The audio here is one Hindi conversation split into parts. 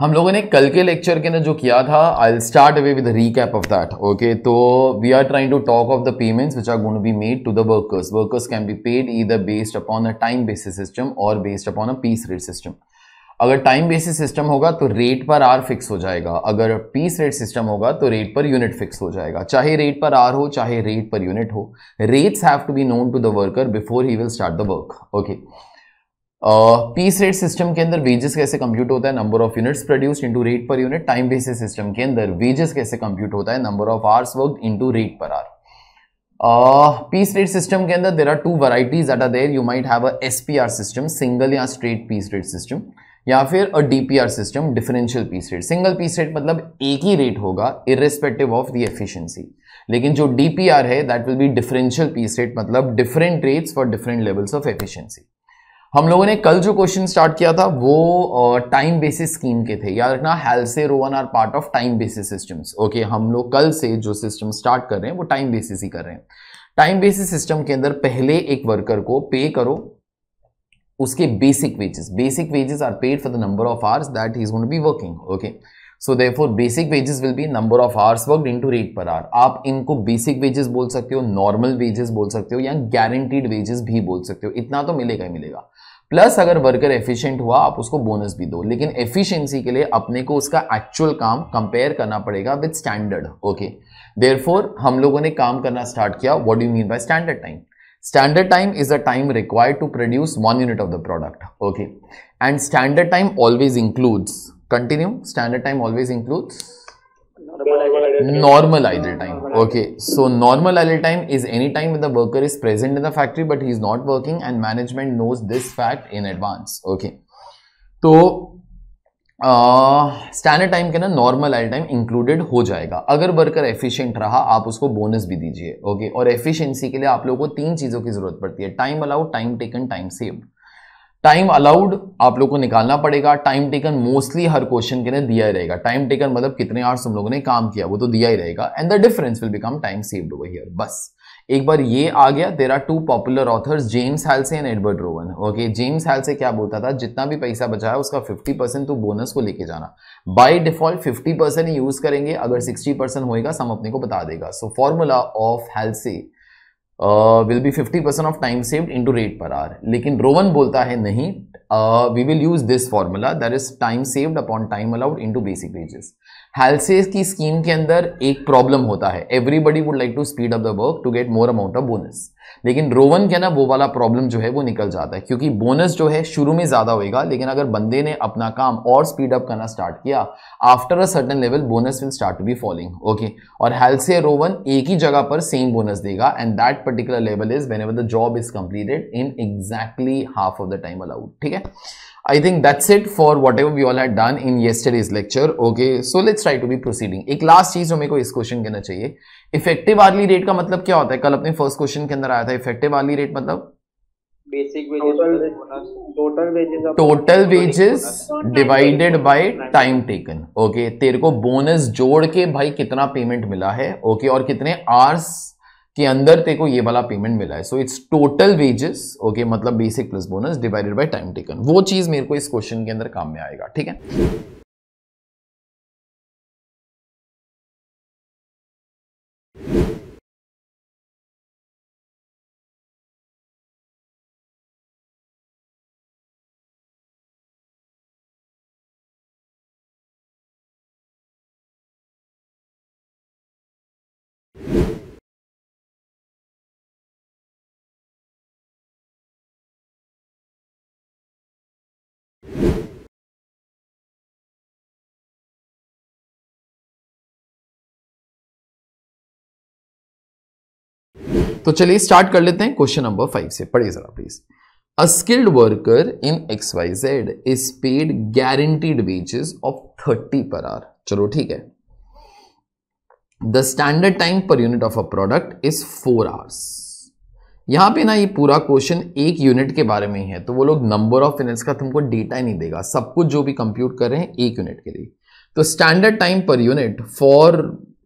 हम लोगों ने कल के लेक्चर के अंदर जो किया था I start away with recap of that okay तो we are trying to talk of the payments which are going to be made to the workers workers can be paid either based upon a time basis system और based upon a piece rate system अगर टाइम बेसिस सिस्टम होगा तो रेट पर आर फिक्स हो जाएगा अगर पीस रेट सिस्टम होगा तो रेट पर यूनिट फिक्स हो जाएगा चाहे रेट पर आर हो चाहे रेट पर यूनिट हो rates have to be known to the worker before he will start the work okay piece rate system के अंदर वेजेस कैसे कंप्यूट होता है number of units produce into rate per unit time basis system के अंदर वेजेस कैसे कंप्यूट होता है number of hours work into rate per hour piece rate system के अंदर there are two varieties at are there you might have a SPR system single या स्ट्रेट पीस रेट सिस्टम या फिर a DPR system differential piece rate single piece rate मतलब एक ही रेट होगा इरेस्पेक्टिव ऑफ द एफिशिएंसी लेकिन जो डीपीआर है that will be differential piece rate मतलब different rates for different levels of efficiency हम लोगों ने कल जो क्वेश्चन स्टार्ट किया था वो टाइम बेसिस स्कीम के थे याद रखना Halsey Rowan are part of time basis systems okay हम लोग कल से जो सिस्टम स्टार्ट कर रहे हैं वो टाइम बेसिस ही कर रहे हैं टाइम बेसिस सिस्टम के अंदर पहले एक वर्कर को पे करो उसके basic wages basic wages are paid for the number of hours that is gone be working okay so for basic wages will be number of hours work to rate per hour आप इनको बेसिक वेजेस बोल सकते हो नॉर्मल वेजेस बोल सकते हो या गारंटीड वेजेस भी बोल सकते हो इतना तो मिलेगा ही मिलेगा प्लस अगर वर्कर एफिशिएंट हुआ आप उसको बोनस भी दो लेकिन एफिशिएंसी के लिए अपने को उसका एक्चुअल काम कंपेयर करना पड़ेगा with standard okay therefore हम लोगों ने काम करना स्टार्ट किया what do mean by standard time standard time is a time required to produce one unit of the product okay and standard time always includes continue standard time always includes Normal idle time. Okay. So normal idle time is any time when the worker is present in the factory but he is not working and management knows this fact in advance. Okay. तो स्टैंडर्ड टाइम के ना नॉर्मल आइल टाइम इंक्लूडेड हो जाएगा अगर वर्कर एफिशिएंट रहा आप उसको बोनस भी दीजिए ओके okay? और एफिशिएंसी के लिए आप लोगों को तीन चीज़ों की ज़रूरत पड़ती है time allow time taken time saved time allowed आप लोग को निकालना पड़ेगा टाइम टेकन मोस्टली हर क्वेश्चन के लिए दिया ही रहेगा टाइम टेकन मतलब कितने आर्स हम लोगों ने काम किया वो तो दिया ही रहेगा and the difference will become time saved over here बस एक बार ये आ गया there are two popular authors James Halsey and Edward Rowan okay James Halsey क्या बोलता था जितना भी पैसा बचा है उसका 50 परसेंट तो बोनस को लेके जाना बाय डिफॉल्ट 50 परसेंट यूज करेंगे अगर 60 परसेंट होएगा सम अपने को बता देगा so formula of Halsey will be fifty percent of time saved into rate per hour लेकिन रोवन बोलता है नहीं we will use this formula that is time saved upon time allowed into basic wages Halsey's की स्कीम के अंदर एक प्रॉब्लम होता है everybody would like to speed up the work to get more amount of bonus लेकिन रोवन के ना वो वाला प्रॉब्लम जो है वो निकल जाता है क्योंकि बोनस जो है शुरू में ज़्यादा होएगा लेकिन अगर बंदे ने अपना काम और स्पीड अप करना स्टार्ट किया after a certain level bonus will start to be following okay और हेल्से रोवन एक ही जगह पर सेम बोनस देगा and that particular level is whenever the job is completed in exactly half of the time allowed ठीक है I think that's it for whatever we all had done in yesterday's lecture. Okay, so let's try to be proceeding. एक लास्ट चीज जो मेरे को इस क्वेश्चन के अंदर चाहिए इफेक्टिव आर्ली रेट का मतलब क्या होता है कल अपने फर्स्ट क्वेश्चन के अंदर आया था इफेक्टिव आर्ली रेट मतलब total wages divided by time taken okay तेरे को बोनस जोड़ के भाई कितना पेमेंट मिला है ओके okay, और कितने आर्स के अंदर तेरे को ये वाला पेमेंट मिला है so it's total wages okay मतलब basic plus bonus divided by time taken वो चीज़ मेरे को इस क्वेश्चन के अंदर काम में आएगा ठीक है तो चलिए स्टार्ट कर लेते हैं क्वेश्चन नंबर फाइव से पढ़िए जरा please a skilled worker in X Y Z is paid guaranteed wages of thirty per hour चलो ठीक है the standard time per unit of a product is four hours यहां पे ना ये पूरा क्वेश्चन एक यूनिट के बारे में ही है तो वो लोग नंबर ऑफ यूनिट्स का तुमको डेटा ही नहीं देगा सब कुछ जो भी कंप्यूट कर रहे हैं एक यूनिट के लिए तो standard time per unit for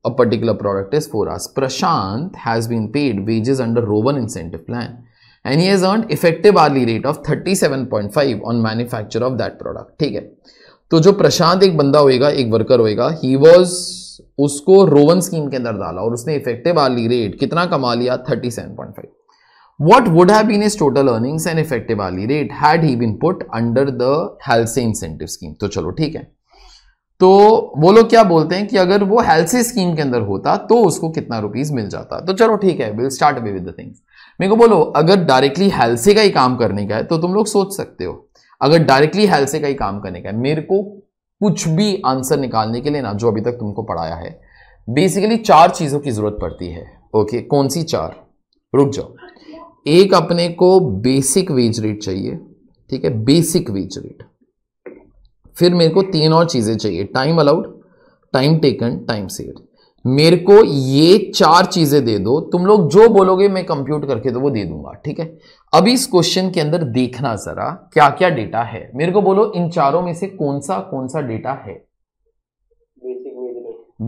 a particular product is for us. Prashant has been paid wages under Roban incentive plan and he has earned effective hourly rate of 37.5 on manufacture of that product. theek hai to jo prashant ek banda होएगा ek worker होएगा he was usko Rowan scheme ke andar dala aur usne effective hourly rate kitna kama liya 37.5 What would have been his total earnings and effective hourly rate had he been put under the health incentive scheme? तो चलो ठीक है तो वो लोग क्या बोलते हैं कि अगर वो हेल्थी स्कीम के अंदर होता तो उसको कितना रुपीज मिल जाता तो चलो ठीक है will start with the things मेरे को बोलो अगर डायरेक्टली हेल्थी का ही काम करने का है तो तुम लोग सोच सकते हो अगर डायरेक्टली हेल्थी का ही काम करने का है मेरे को कुछ भी आंसर निकालने के लिए ना जो अभी तक तुमको पढ़ाया है बेसिकली चार चीज़ों की ज़रूरत पड़ती है ओके कौन सी चार रुक जाओ एक अपने को बेसिक वेज रेट चाहिए ठीक है बेसिक वेज रेट फिर मेरे को तीन और चीज़ें चाहिए time allowed time taken time save मेरे को ये चार चीज़ें दे दो तुम लोग जो बोलोगे मैं कंप्यूट करके तो वो दे दूंगा ठीक है अभी इस क्वेश्चन के अंदर देखना ज़रा क्या क्या डेटा है मेरे को बोलो इन चारों में से कौन सा कौन सा डेटा है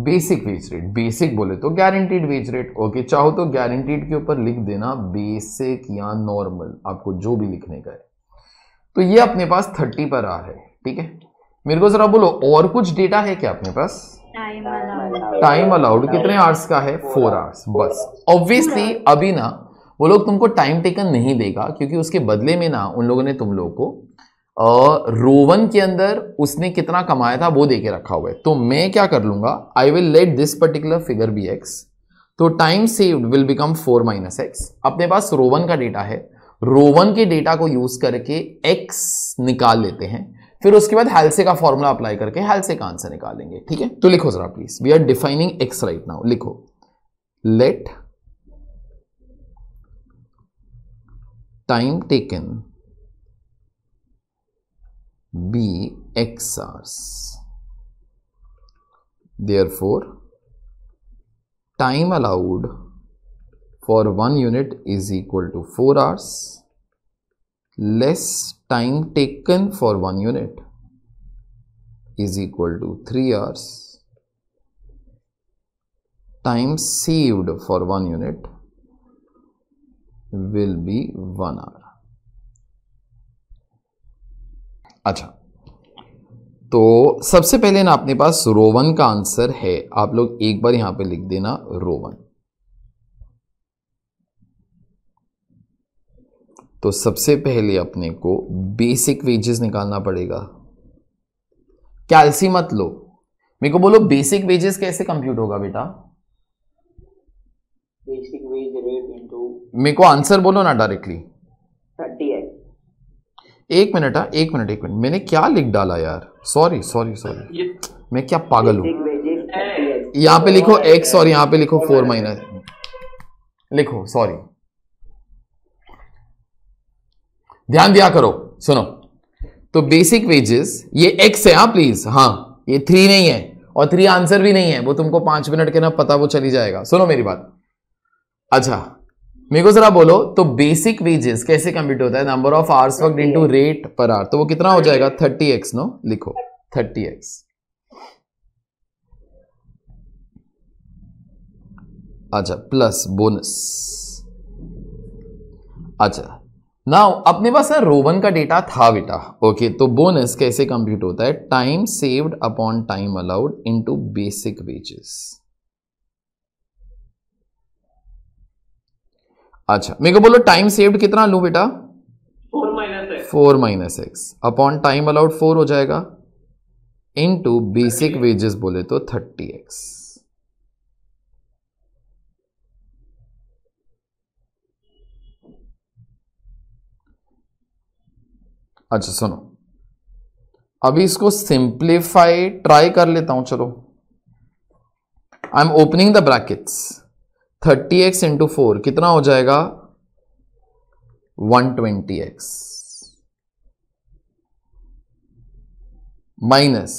बेसिक वेज रेट बेसिक बोले तो गारंटीड वेज रेट ओके चाहो तो गारंटीड के ऊपर लिख देना बेसिक या नॉर्मल आपको जो भी लिखने का है तो ये अपने पास थर्टी पर आ है ठीक है मेरे को जरा बोलो और कुछ डेटा है क्या अपने पास टाइम अलाउड कितने आवर्स का है फोर आवर्स बस ऑब्वियसली अभी ना वो लोग तुमको टाइम टेकन नहीं देगा क्योंकि उसके बदले में ना उन लोगों ने तुम लोगों को रोवन के अंदर उसने कितना कमाया था वो दे के रखा हुआ है तो मैं क्या कर लूंगा I will let this particular figure be X तो time saved will become four minus X अपने पास रोवन का डेटा है रोवन के डेटा को यूज करके एक्स निकाल लेते हैं फिर उसके बाद हेल्से का फॉर्मूला अप्लाई करके हेल्से का आंसर निकालेंगे ठीक है तो लिखो जरा please we are defining X right now लिखो let time taken be X hours therefore time allowed for one unit is equal to four hours less time taken for one unit is equal to 3 hours time saved for one unit will be 1 hour अच्छा तो सबसे पहले ना अपने पास रोवन का आंसर है आप लोग एक बार यहां पे लिख देना रोवन तो सबसे पहले अपने को बेसिक वेजेस निकालना पड़ेगा कैलसी मत लो मेरे को बोलो बेसिक वेजेस कैसे कंप्यूट होगा बेटा बेसिक वेज रेट इनटू मेरे को आंसर बोलो ना डायरेक्टली एक मिनट हाँ, एक मिनट एक मिनट मैंने क्या लिख डाला यार सॉरी सॉरी सॉरी मैं क्या पागल हूं यहां पे लिखो एक्स और यहां पे लिखो फोर माइनस लिखो सॉरी ध्यान दिया करो सुनो तो बेसिक वेजेस ये एक्स है हाँ प्लीज हाँ ये थ्री नहीं है और थ्री आंसर भी नहीं है वो तुमको पांच मिनट के ना पता वो चली जाएगा सुनो मेरी बात अच्छा मेरे को जरा बोलो तो बेसिक वेजेस कैसे कंप्यूट होता है number of hours work in rate per hour तो वो कितना हो जाएगा थर्टी एक्स नो लिखो थर्टी एक्स अच्छा प्लस बोनस अच्छा नाउ अपने पास है रोवन का डेटा था बेटा ओके तो बोनस कैसे कंप्यूट होता है time saved upon time allowed into basic wages अच्छा मेरे को बोलो टाइम सेव्ड कितना लू बेटा four minus four minus X upon time allowed four हो जाएगा इनटू बेसिक वेजेस बोले तो थर्टी एक्स अच्छा सुनो अभी इसको सिंप्लीफाई ट्राई कर लेता हूं चलो I am opening the brackets thirty X into four कितना हो जाएगा one twenty X minus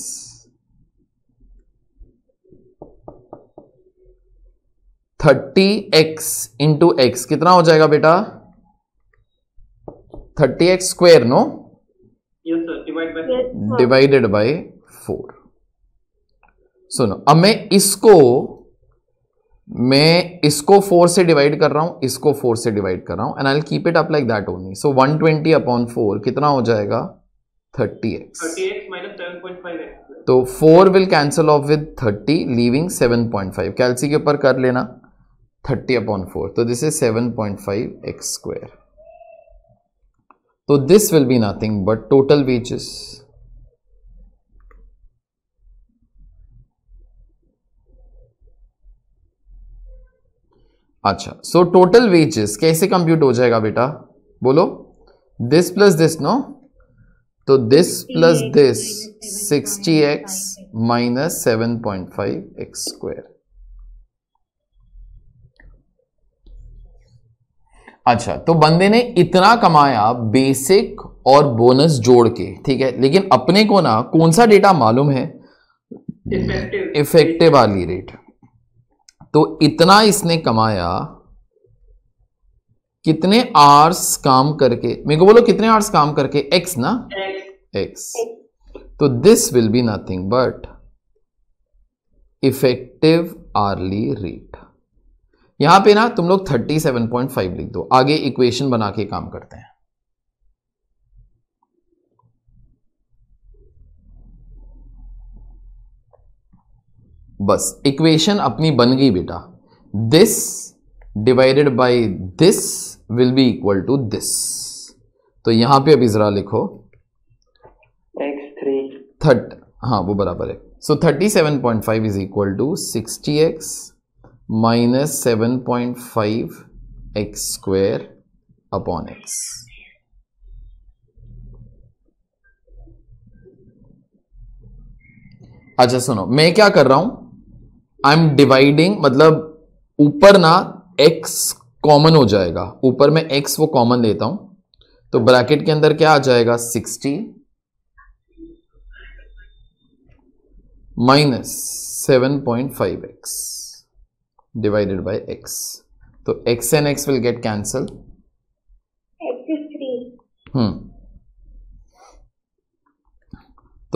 thirty X into X कितना हो जाएगा बेटा thirty X square no divided by four सुनो अब मैं इसको मैं इसको फोर से डिवाइड कर रहा हूं इसको फोर से डिवाइड कर रहा हूं and I keep it up like that only so 120 twenty upon four कितना हो जाएगा 30x 30x तो four will cancel off with 30 leaving 7.5 कैलसी के ऊपर कर लेना 30 अपॉन फोर तो this is point five X square तो this will be nothing but total wages अच्छा सो टोटल वेजेस कैसे कंप्यूट हो जाएगा बेटा बोलो दिस प्लस दिस नो तो this plus this sixty X minus seven point five X square अच्छा तो बंदे ने इतना कमाया बेसिक और बोनस जोड़ के ठीक है लेकिन अपने को ना कौन सा डेटा मालूम है इफेक्टिव वाली रेट तो इतना इसने कमाया कितने आर्स काम करके मेरे को बोलो कितने आर्स काम करके एक्स ना एक्स तो this will be nothing but effective hourly rate यहां पे ना तुम लोग 37.5 लिख दो आगे इक्वेशन बना के काम करते हैं बस इक्वेशन अपनी बन गई बेटा this divided by this will be equal to this तो यहां पे अभी जरा लिखो एक्स थ्री थर्ट हाँ वो बराबर है so thirty seven point five is equal to sixty X minus seven point five X square upon X अच्छा सुनो मैं क्या कर रहा हूं आई एम डिवाइडिंग मतलब ऊपर ना x कॉमन हो जाएगा ऊपर मैं x वो कॉमन लेता हूं तो ब्रैकेट के अंदर क्या आ जाएगा 60 minus seven point five X divided by x. So x and x will get cancelled. x is 3. Hmm.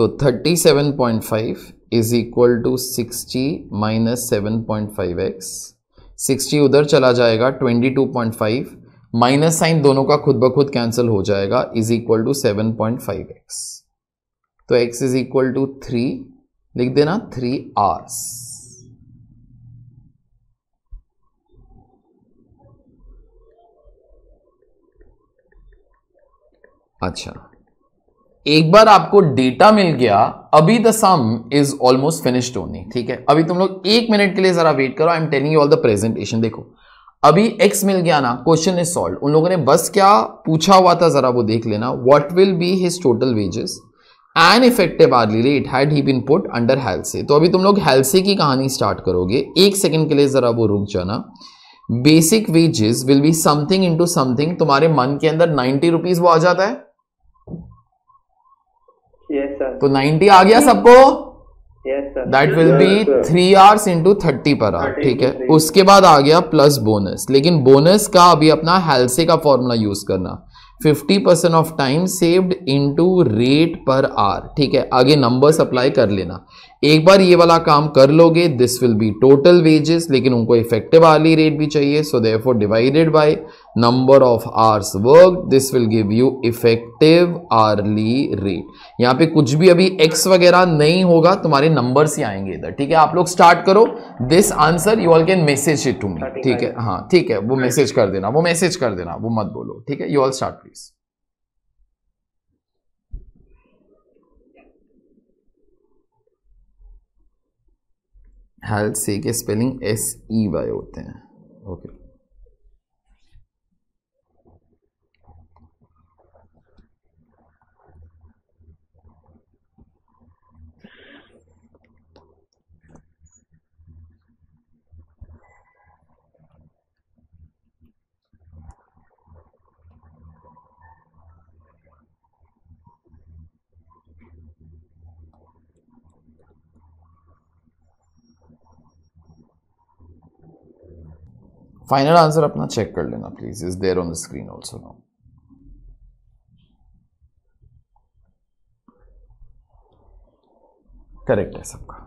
तो 37.5 is equal to 60 minus 7.5x 60 उधर चला जाएगा 22.5 माइनस साइन दोनों का खुद ब खुद कैंसिल हो जाएगा is equal to seven point five X तो X is equal to three लिख देना थ्री आर्स अच्छा एक बार आपको डेटा मिल गया अभी the sum is almost finished only ठीक है अभी तुम लोग एक मिनट के लिए जरा वेट करो I am telling you all the presentation देखो अभी एक्स मिल गया ना क्वेश्चन इज सॉल्व उन लोगों ने बस क्या पूछा हुआ था जरा वो देख लेना what will be his total wages an effective hourly it had he been put under Halsey तो अभी तुम लोग हेल्से की कहानी स्टार्ट करोगे एक सेकेंड के लिए जरा वो रुक जाना basic wages will be something into something तुम्हारे मन के अंदर नाइन्टी रुपीज वो आ जाता है तो 90 आ गया सबको that will be three hours into thirty per hour ठीक है उसके बाद आ गया प्लस बोनस लेकिन बोनस का अभी अपना हेल्से का फॉर्मूला यूज करना 50 percent of time saved into rate per hour ठीक है आगे नंबर्स अप्लाई कर लेना एक बार ये वाला काम कर लोगे this will be total wages लेकिन उनको इफेक्टिव आर्ली रेट भी चाहिए so therefore divided by number of hours work this will give you effective hourly rate यहाँ पे कुछ भी अभी एक्स वगैरह नहीं होगा तुम्हारे नंबर ही आएंगे इधर ठीक है आप लोग स्टार्ट करो this answer you all can message it to me ठीक है हाँ ठीक है वो मैसेज कर देना वो मैसेज कर देना वो मत बोलो ठीक है you all start please Halsey के स्पेलिंग एस ई वाई होते हैं ओके okay. फाइनल आंसर अपना चेक कर लेना please is there on the screen also now correct है सबका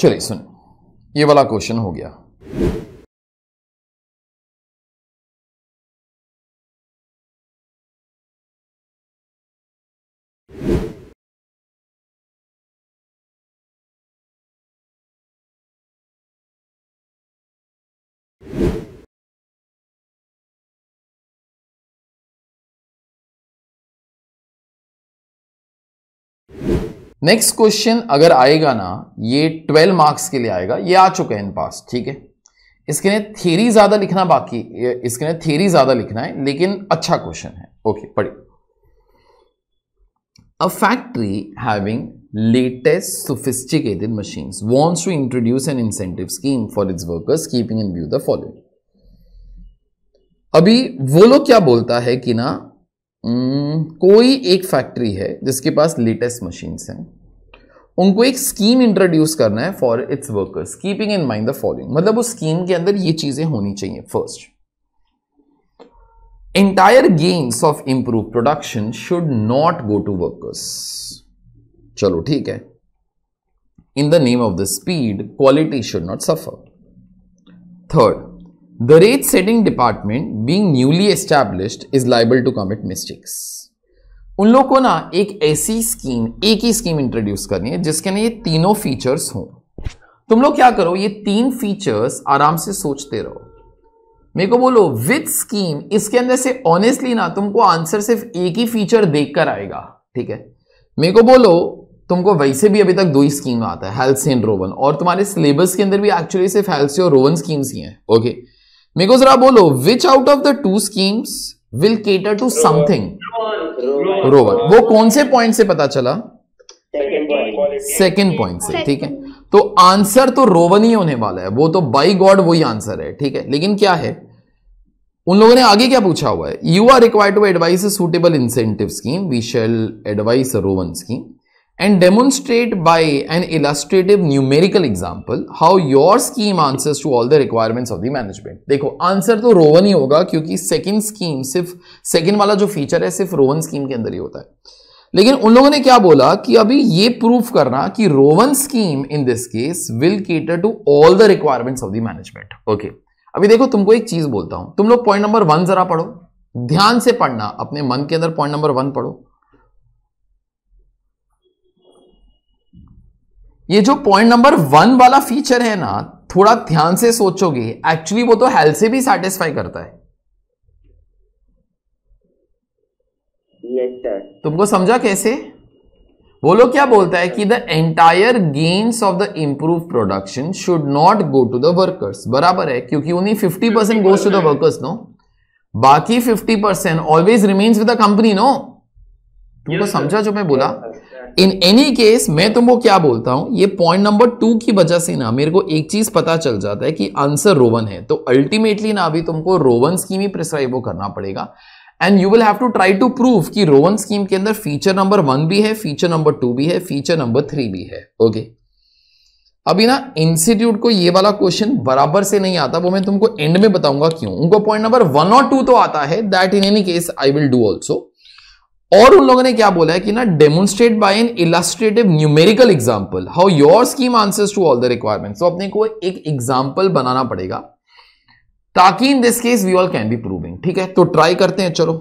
चलिए सुन ये वाला क्वेश्चन हो गया नेक्स्ट क्वेश्चन अगर आएगा ना ये 12 मार्क्स के लिए आएगा ये आ चुका है इन पास ठीक है इसके लिए थ्योरी ज्यादा लिखना बाकी इसके लिए थ्योरी ज्यादा लिखना है लेकिन अच्छा क्वेश्चन है ओके पढ़िए a factory having latest sophisticated machine wants to introduce an incentive scheme for its workers keeping in view the following अभी वो लोग क्या बोलता है कि ना Hmm, कोई एक फैक्ट्री है जिसके पास लेटेस्ट मशीन्स हैं उनको एक स्कीम इंट्रोड्यूस करना है for its workers keeping in mind the following मतलब उस स्कीम के अंदर ये चीजें होनी चाहिए first entire gains of improve production should not go to workers चलो ठीक है in the name of the speed quality should not suffer third The rate setting department being newly established is liable to commit mistakes. उन लोगों को ना एक ऐसी स्कीम एक ही स्कीम इंट्रोड्यूस करनी है जिसके ना ये तीनों फीचर्स हों तुम लोग क्या करो ये तीन फीचर्स आराम से सोचते रहो मेरे को बोलो विथ स्कीम इसके अंदर से ऑनेस्टली ना तुमको आंसर सिर्फ एक ही फीचर देखकर आएगा ठीक है मेरे को बोलो तुमको वैसे भी अभी तक दो ही स्कीम आता है हेल्थ एंड रोवन और तुम्हारे सिलेबस के अंदर भी एक्चुअली सिर्फ हेल्थ और रोवन स्कीम्स ही हैं ओके okay? मेरे को जरा बोलो which out of the two schemes will cater to something Rowan वो कौन से पॉइंट से पता चला सेकेंड पॉइंट से ठीक है तो आंसर तो रोवन ही होने वाला है वो तो बाई गॉड वही आंसर है ठीक है लेकिन क्या है उन लोगों ने आगे क्या पूछा हुआ है you are required to advise suitable incentive scheme we shall advise Rowan scheme and demonstrate by an illustrative numerical example how your scheme answers to all the requirements of the management. देखो answer तो रोवन ही होगा क्योंकि second scheme सिर्फ second वाला जो feature है सिर्फ रोवन स्कीम के अंदर ही होता है लेकिन उन लोगों ने क्या बोला कि अभी ये प्रूफ करना कि Rowan scheme in this case will cater to all the requirements of the management okay अभी देखो तुमको एक चीज बोलता हूं तुम लोग पॉइंट नंबर वन जरा पढ़ो ध्यान से पढ़ना अपने मन के अंदर पॉइंट नंबर वन पढ़ो ये जो पॉइंट नंबर वन वाला फीचर है ना थोड़ा ध्यान से सोचोगे एक्चुअली वो तो हेल्थ से भी सेटिस्फाई करता है yes, तुमको समझा कैसे वो लोग क्या बोलता है कि the entire gains of the improve production should not go to the workers बराबर है क्योंकि उन्हीं fifty percent goes to the workers no बाकी fifty percent always remains with company no तुमको समझा जो मैं बोला इन एनी केस मैं तुमको क्या बोलता हूं ये पॉइंट नंबर टू की वजह से ना मेरे को एक चीज पता चल जाता है कि आंसर रोवन है तो अल्टीमेटली ना अभी तुमको रोवन स्कीम ही प्रिस्क्राइब करना पड़ेगा and you will have to try to prove कि रोवन स्कीम के अंदर फीचर नंबर वन भी है फीचर नंबर टू भी है फीचर नंबर थ्री भी है ओके okay. अभी ना इंस्टीट्यूट को ये वाला क्वेश्चन बराबर से नहीं आता वो मैं तुमको एंड में बताऊंगा क्यों उनको पॉइंट नंबर वन और टू तो आता है that in any case I will do also और उन लोगों ने क्या बोला है कि ना demonstrate by an illustrative numerical example how your scheme answers to all the requirement तो अपने को एक एग्जाम्पल बनाना पड़ेगा ताकि in this case we all can be proving ठीक है तो ट्राई करते हैं चलो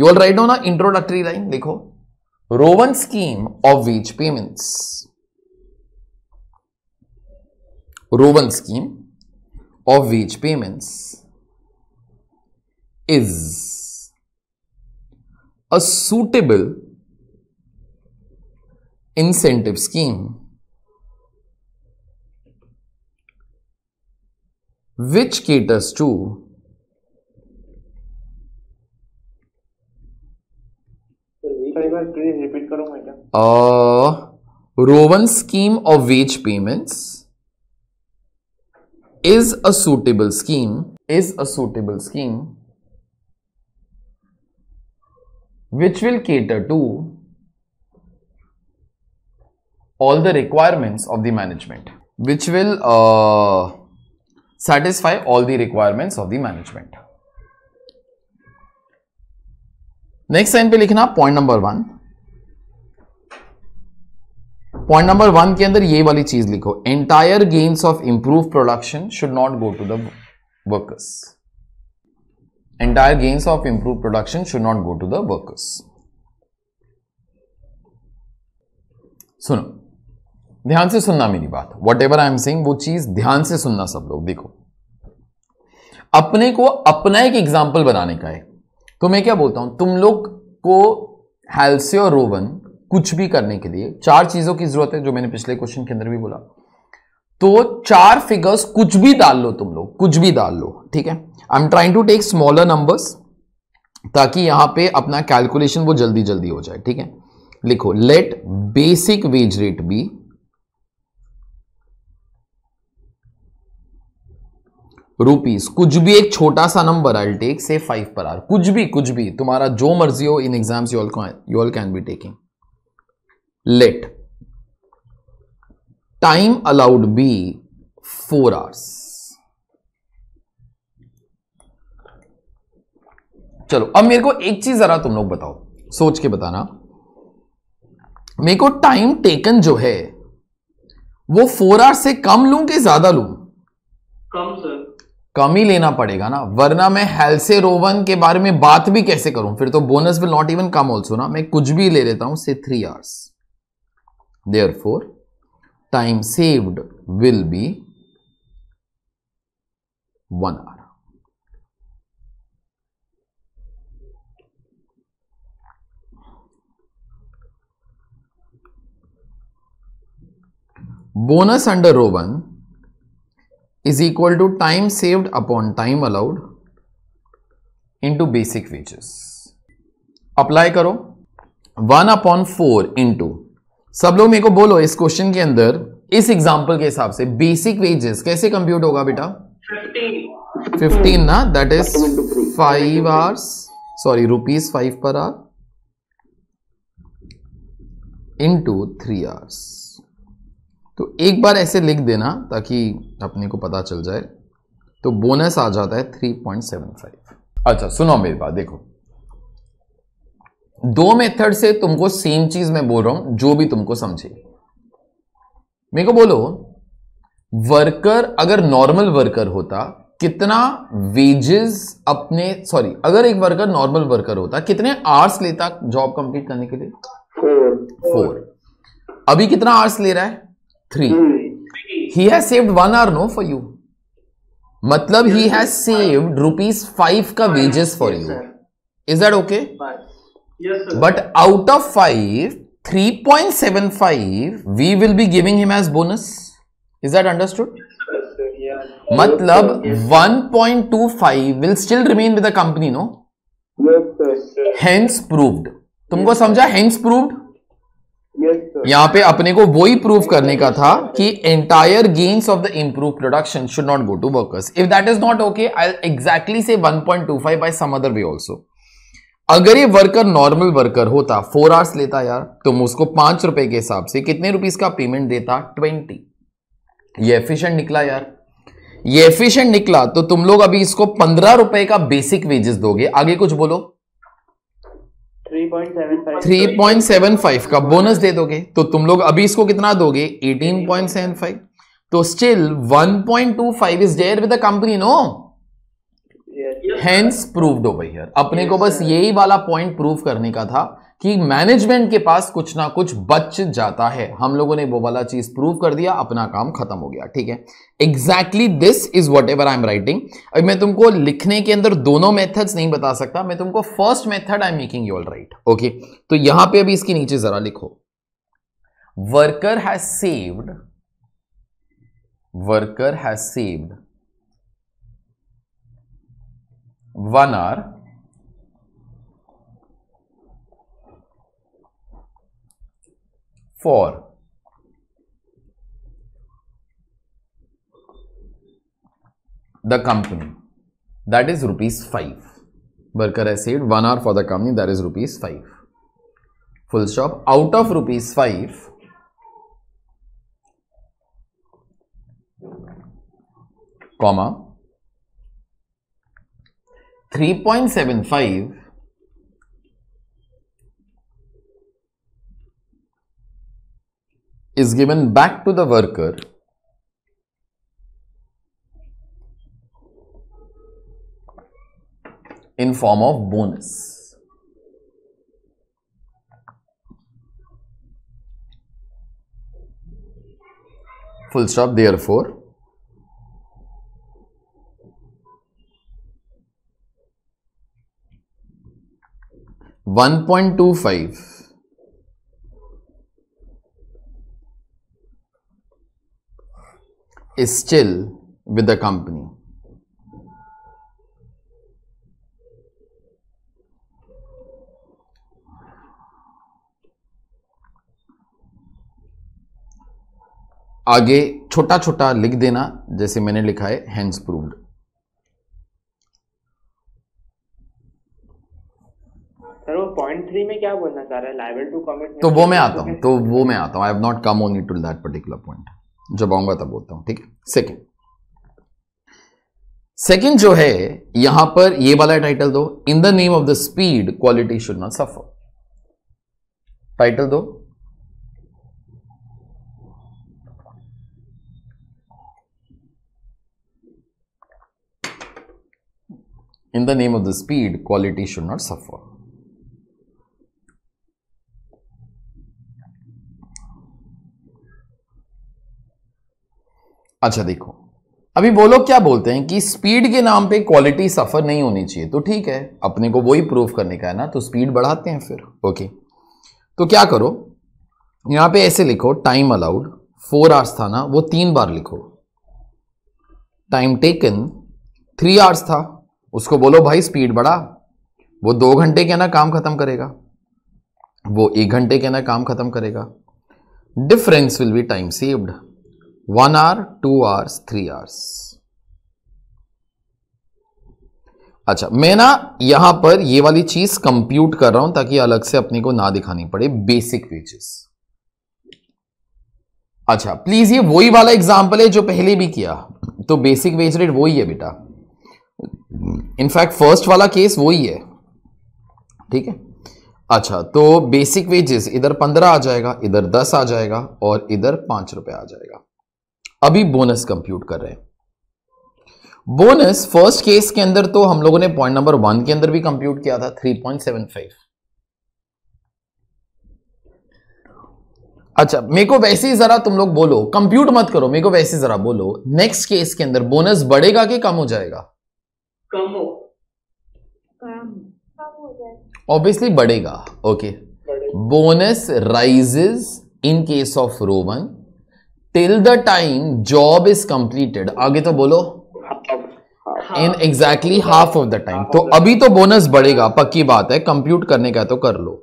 यू ऑल राइट हो ना इंट्रोडक्टरी लाइन देखो Rowan scheme of wage payments Rowan scheme of wage payments is a suitable incentive scheme which caters to a Rowan scheme of wage payments is a suitable scheme is a suitable scheme which will cater to all the requirements of the management which will uh, satisfy all the requirements of the management next line पे लिखना point number one point number one के अंदर ये वाली चीज लिखो entire gains of improve production should not go to the workers entire gains of improved production should not go to the workers सुनो ध्यान से सुनना मेरी बात what ever I am saying वो चीज ध्यान से सुनना सब लोग देखो अपने को अपना एक एग्जाम्पल बनाने का है तो मैं क्या बोलता हूं तुम लोग को हेल्सियो रोवन कुछ भी करने के लिए चार चीजों की जरूरत है जो मैंने पिछले क्वेश्चन के अंदर भी बोला तो चार फिगर्स कुछ भी डाल लो तुम लोग कुछ भी डाल लो ठीक है I am trying to take smaller numbers ताकि यहां पे अपना कैलकुलेशन वो जल्दी जल्दी हो जाए ठीक है लिखो let basic wage rate be rupees कुछ भी एक छोटा सा number I take say five per hour कुछ भी कुछ भी तुम्हारा जो मर्जी हो in exams you'll you all can be taking let time allowed be four hours चलो अब मेरे को एक चीज जरा तुम लोग बताओ सोच के बताना मेरे को टाइम टेकन जो है वो फोर आवर्स से कम लू कि ज्यादा लू कम सर कम ही लेना पड़ेगा ना वरना मैं हेल्से रोवन के बारे में बात भी कैसे करूं फिर तो bonus will not even come also ना मैं कुछ भी ले लेता हूं say three hours therefore time saved will be 1 hour. Bonus under row 1 is equal to time saved upon time allowed into basic wages. Apply करो 1 upon 4 into सब लोग मेरे को बोलो इस क्वेश्चन के अंदर इस एग्जाम्पल के हिसाब से बेसिक वेजेस कैसे कंप्यूट होगा बेटा फिफ्टीन ना that is five hours sorry rupees five per hour into three hours तो एक बार ऐसे लिख देना ताकि अपने को पता चल जाए तो बोनस आ जाता है थ्री पॉइंट सेवन फाइव अच्छा सुनो मेरी बात देखो दो मेथड से तुमको सेम चीज मैं बोल रहा हूं जो भी तुमको समझे मेरे को बोलो वर्कर अगर नॉर्मल वर्कर होता कितना वेजेस अपने सॉरी अगर एक वर्कर नॉर्मल वर्कर होता कितने आर्स लेता जॉब कंप्लीट करने के लिए फोर अभी कितना आर्स ले रहा है three he has saved one hour no for you मतलब he has saved rupees five का wages for you is that okay but out of five three point seven five we will be giving him as bonus is that understood मतलब one point two five will still remain with company no hence proved तुमको समझा हेंस प्रूव्ड यहां पे अपने को वो ही प्रूव करने का था कि entire gains of the improve production should not go to workers if that is not okay I exactly say one point two five by some other way also अगर ये वर्कर नॉर्मल वर्कर होता फोर आवर्स लेता यार तुम तो उसको पांच रुपए के हिसाब से कितने रुपीज का पेमेंट देता ट्वेंटी ये एफिशिएंट निकला यार ये एफिशिएंट निकला तो तुम लोग अभी इसको पंद्रह रुपए का बेसिक वेजेस दोगे आगे कुछ बोलो 3.75 का बोनस दे दोगे तो तुम लोग अभी इसको कितना दोगे 18.75 तो still 1.25 is there with the company no hence proved over here अपने को बस यही वाला पॉइंट प्रूव करने का था कि मैनेजमेंट के पास कुछ ना कुछ बच जाता है हम लोगों ने वो वाला चीज प्रूव कर दिया अपना काम खत्म हो गया ठीक है exactly this is what ever I am writing अब मैं तुमको लिखने के अंदर दोनों मेथड्स नहीं बता सकता मैं तुमको first method I am making you're right okay तो यहां पे अभी इसके नीचे जरा लिखो worker has saved worker has saved 1 hour, 4 the company, that is ₹5. Worker has saved 1 hour for the company, that is ₹5. Full stop. Out of ₹5, comma, 3.75 is given back to the worker in form of bonus. Full stop therefore 1.25 is still with the company. आगे छोटा छोटा लिख देना जैसे मैंने लिखा है हैंड्स प्रूव्ड सर वो पॉइंट थ्री में क्या बोलना चाह रहा है लाइबल टू कमिट तो वो मैं आता हूँ तो वो मैं आता हूँ I have not come only to that particular point जब आऊंगा तब बोलता हूँ ठीक है सेकेंड सेकेंड जो है यहां पर ये वाला टाइटल दो in the name of the speed quality should not suffer title दो in the name of the speed quality should not suffer अच्छा देखो अभी वो लोग क्या बोलते हैं कि स्पीड के नाम पे क्वालिटी सफ़र नहीं होनी चाहिए तो ठीक है अपने को वही प्रूव करने का है ना तो स्पीड बढ़ाते हैं फिर ओके तो क्या करो यहां पे ऐसे लिखो टाइम अलाउड फोर आवर्स था ना वो तीन बार लिखो टाइम टेकन थ्री आवर्स था उसको बोलो भाई स्पीड बढ़ा वो दो घंटे के ना काम खत्म करेगा वो एक घंटे के ना काम खत्म करेगा difference will be time saved one hour two hours three hours अच्छा मैं ना यहां पर ये वाली चीज कंप्यूट कर रहा हूं ताकि अलग से अपने को ना दिखानी पड़े बेसिक वेजेस अच्छा प्लीज ये वही वाला एग्जाम्पल है जो पहले भी किया तो बेसिक वेज रेट वही है बेटा इनफैक्ट फर्स्ट वाला केस वही है ठीक है अच्छा तो बेसिक वेजेस इधर पंद्रह आ जाएगा इधर दस आ जाएगा और इधर पांच रुपए आ जाएगा अभी बोनस कंप्यूट कर रहे हैं बोनस फर्स्ट केस के अंदर तो हम लोगों ने पॉइंट नंबर वन के अंदर भी कंप्यूट किया था 3.75 अच्छा मेरे को वैसे ही जरा तुम लोग बोलो कंप्यूट मत करो मेरे को वैसे जरा बोलो नेक्स्ट केस के अंदर बोनस बढ़ेगा कि कम हो जाएगा कम हो ऑब्वियसली बढ़ेगा okay bonus rises in case of Rowan till the time job is completed आगे तो बोलो in exactly half of the time तो हाँ। अभी तो बोनस बढ़ेगा पक्की बात है कंप्यूट करने का तो कर लो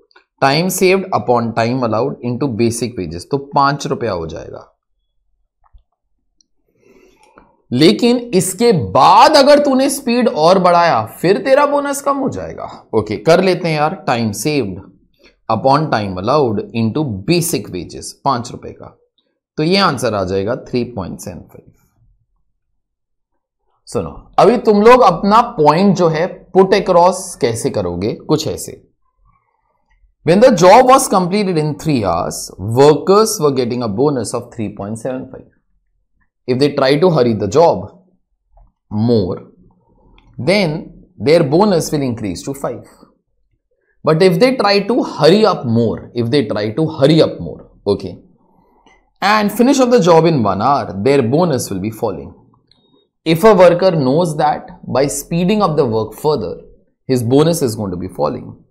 time saved upon time allowed into basic wages तो पांच रुपया हो जाएगा लेकिन इसके बाद अगर तूने स्पीड और बढ़ाया फिर तेरा बोनस कम हो जाएगा ओके कर लेते हैं यार time saved upon time allowed into basic wages पांच रुपए का तो ये आंसर आ जाएगा थ्री पॉइंट सेवन फाइव सुनो अभी तुम लोग अपना पॉइंट जो है पुट अक्रॉस कैसे करोगे कुछ ऐसे when the job was completed in three hours workers were getting a bonus of three point seven five if they try to hurry the job more then their bonus will increase to five but if they try to hurry up more if they try to hurry up more okay and finish off the job in one hour, their bonus will be falling. If a worker knows that by speeding up the work further, his bonus is going to be falling.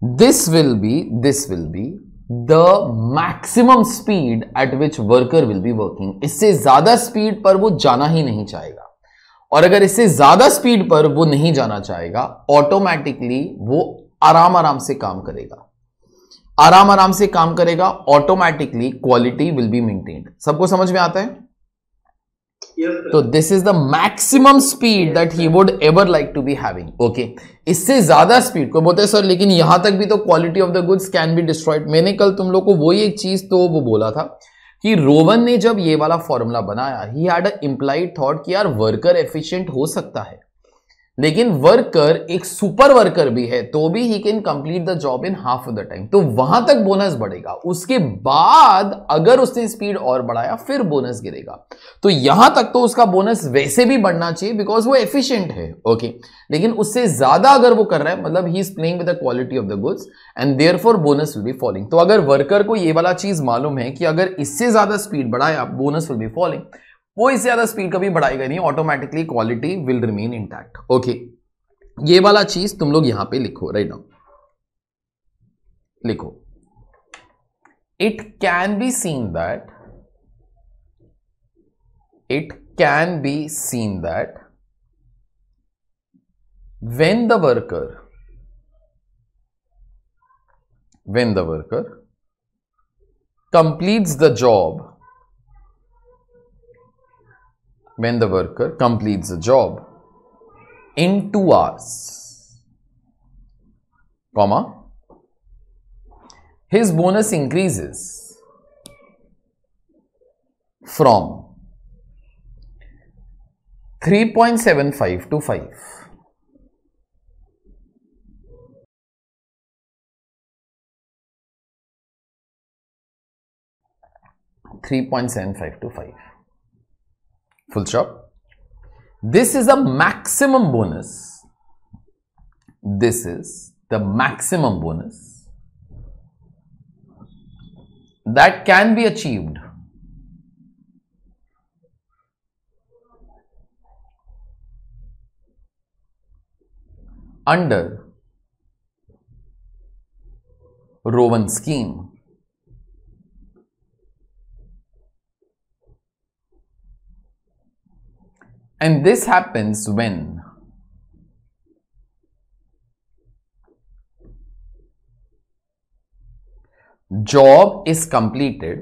This will be, this will be the maximum speed at which worker will be working. इससे ज़्यादा speed पर वो जाना ही नहीं चाहेगा और अगर इससे ज़्यादा speed पर वो नहीं जाना चाहेगा ऑटोमेटिकली वो आराम आराम से काम करेगा आराम आराम से काम करेगा automatically quality will be maintained सबको समझ में आता है तो this is the maximum speed that he would ever like to be having okay इससे ज्यादा स्पीड को बोलते हैं सर लेकिन यहां तक भी तो quality of the goods can be destroyed मैंने कल तुम लोग को वही एक चीज तो वो बोला था कि रोवन ने जब ये वाला फॉर्मूला बनाया he had a implied thought कि यार वर्कर एफिशिएंट हो सकता है लेकिन वर्कर एक सुपर वर्कर भी है तो भी he can complete the job in half of the time तो वहां तक बोनस बढ़ेगा उसके बाद अगर उसने स्पीड और बढ़ाया फिर बोनस गिरेगा तो यहां तक तो उसका बोनस वैसे भी बढ़ना चाहिए बिकॉज वो एफिशिएंट है ओके लेकिन उससे ज्यादा अगर वो कर रहा है मतलब he is playing with the quality of the goods and therefore bonus will be falling तो अगर वर्कर को ये वाला चीज मालूम है कि अगर इससे ज्यादा स्पीड बढ़ाया बोनस विल बी फॉलिंग वो इससे ज़्यादा स्पीड कभी बढ़ाएगा नहीं automatically quality will remain intact okay ये वाला चीज़ तुम लोग यहां पे लिखो राइट नाउ लिखो it can be seen that it can be seen that when the worker when the worker complete the job when the worker completes the job in 2 hours, comma, his bonus increases from 3.75 to 5. Three point seven five to five full stop this is a maximum bonus this is the maximum bonus that can be achieved under Rowan scheme. And this happens when job is completed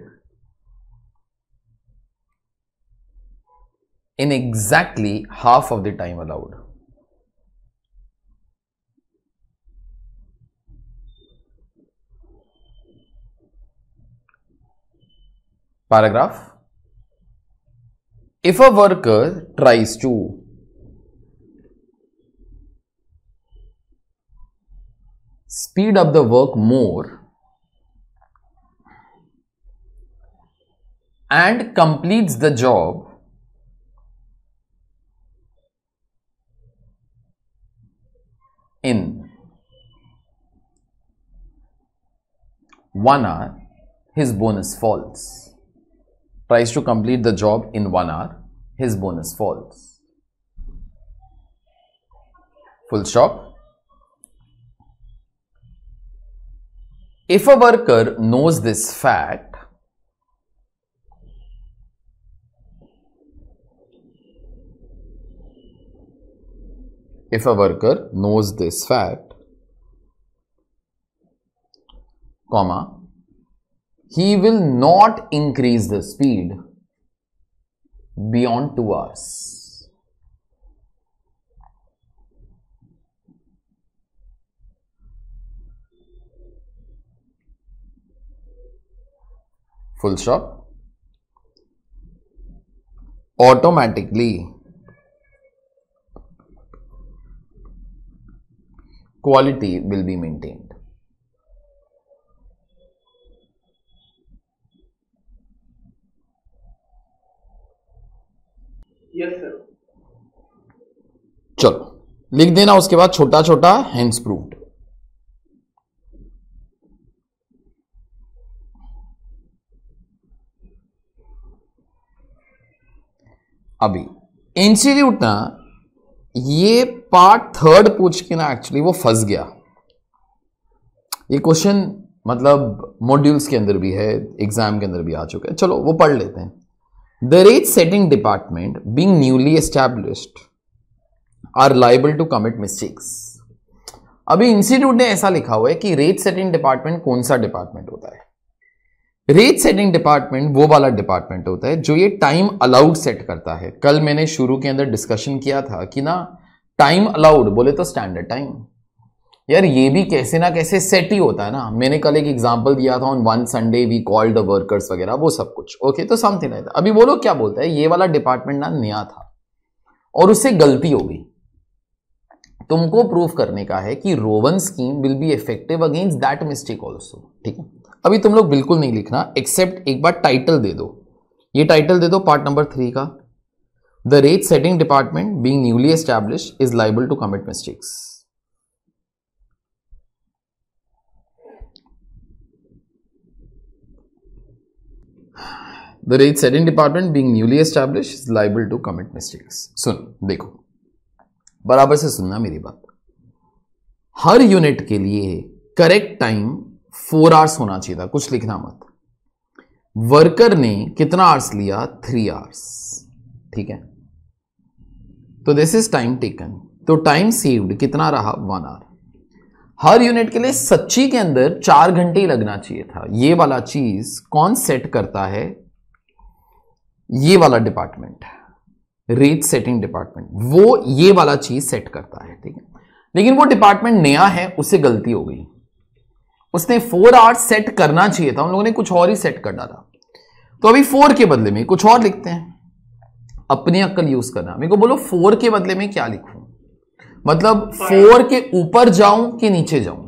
in exactly half of the time allowed. Paragraph if a worker tries to speed up the work more and completes the job in one hour, his bonus falls tries to complete the job in one hour, his bonus falls. Full stop. If a worker knows this fact, if a worker knows this fact, comma, he will not increase the speed beyond 2 hours. Full stop. Automatically, quality will be maintained. चलो लिख देना उसके बाद छोटा छोटा हैंस प्रूफ अभी इंस्टीट्यूट ना ये पार्ट थर्ड पूछ के ना एक्चुअली वो फंस गया ये क्वेश्चन मतलब मॉड्यूल्स के अंदर भी है एग्जाम के अंदर भी आ चुके हैं चलो वो पढ़ लेते हैं The rate setting department being newly established are liable to commit mistakes. अभी इंस्टीट्यूट ने ऐसा लिखा हुआ है कि रेट सेटिंग डिपार्टमेंट कौन सा डिपार्टमेंट होता है रेट सेटिंग डिपार्टमेंट वो वाला डिपार्टमेंट होता है जो ये टाइम अलाउड सेट करता है कल मैंने शुरू के अंदर डिस्कशन किया था कि ना टाइम अलाउड बोले तो स्टैंडर्ड टाइम यार ये भी कैसे ना कैसे सेट ही होता है ना मैंने कल एक एग्जाम्पल दिया था on one Sunday we call the workers वगैरह वो सब कुछ ओके तो समथिंग था अभी वो लोग क्या बोलते हैं ये वाला डिपार्टमेंट ना नया था और उससे गलती हो गई तुमको प्रूव करने का है कि Rowan scheme will be effective against that mistake also ठीक है अभी तुम लोग बिल्कुल नहीं लिखना एक्सेप्ट एक बार टाइटल दे दो ये टाइटल दे दो पार्ट नंबर थ्री का the rate setting department being newly establish is liable to commit mistakes the rate setting department being newly establish is liable to commit mistakes सुन देखो बराबर से सुनना मेरी बात हर यूनिट के लिए करेक्ट टाइम फोर आवर्स होना चाहिए था कुछ लिखना मत वर्कर ने कितना आवर्स लिया थ्री आवर्स ठीक है तो दिस इज टाइम टेकन तो टाइम सेव्ड कितना रहा वन आवर हर यूनिट के लिए सच्ची के अंदर चार घंटे लगना चाहिए था ये वाला चीज कौन सेट करता है ये वाला डिपार्टमेंट रेट सेटिंग डिपार्टमेंट वो ये वाला चीज सेट करता है ठीक है लेकिन वो डिपार्टमेंट नया है उससे गलती हो गई उसने फोर आर सेट करना चाहिए था उन लोगों ने कुछ और ही सेट कर डाला तो अभी फोर के बदले में कुछ और लिखते हैं अपनी अक्कल यूज करना मेरे को बोलो फोर के बदले में क्या लिखूं मतलब फोर के ऊपर जाऊं कि नीचे जाऊं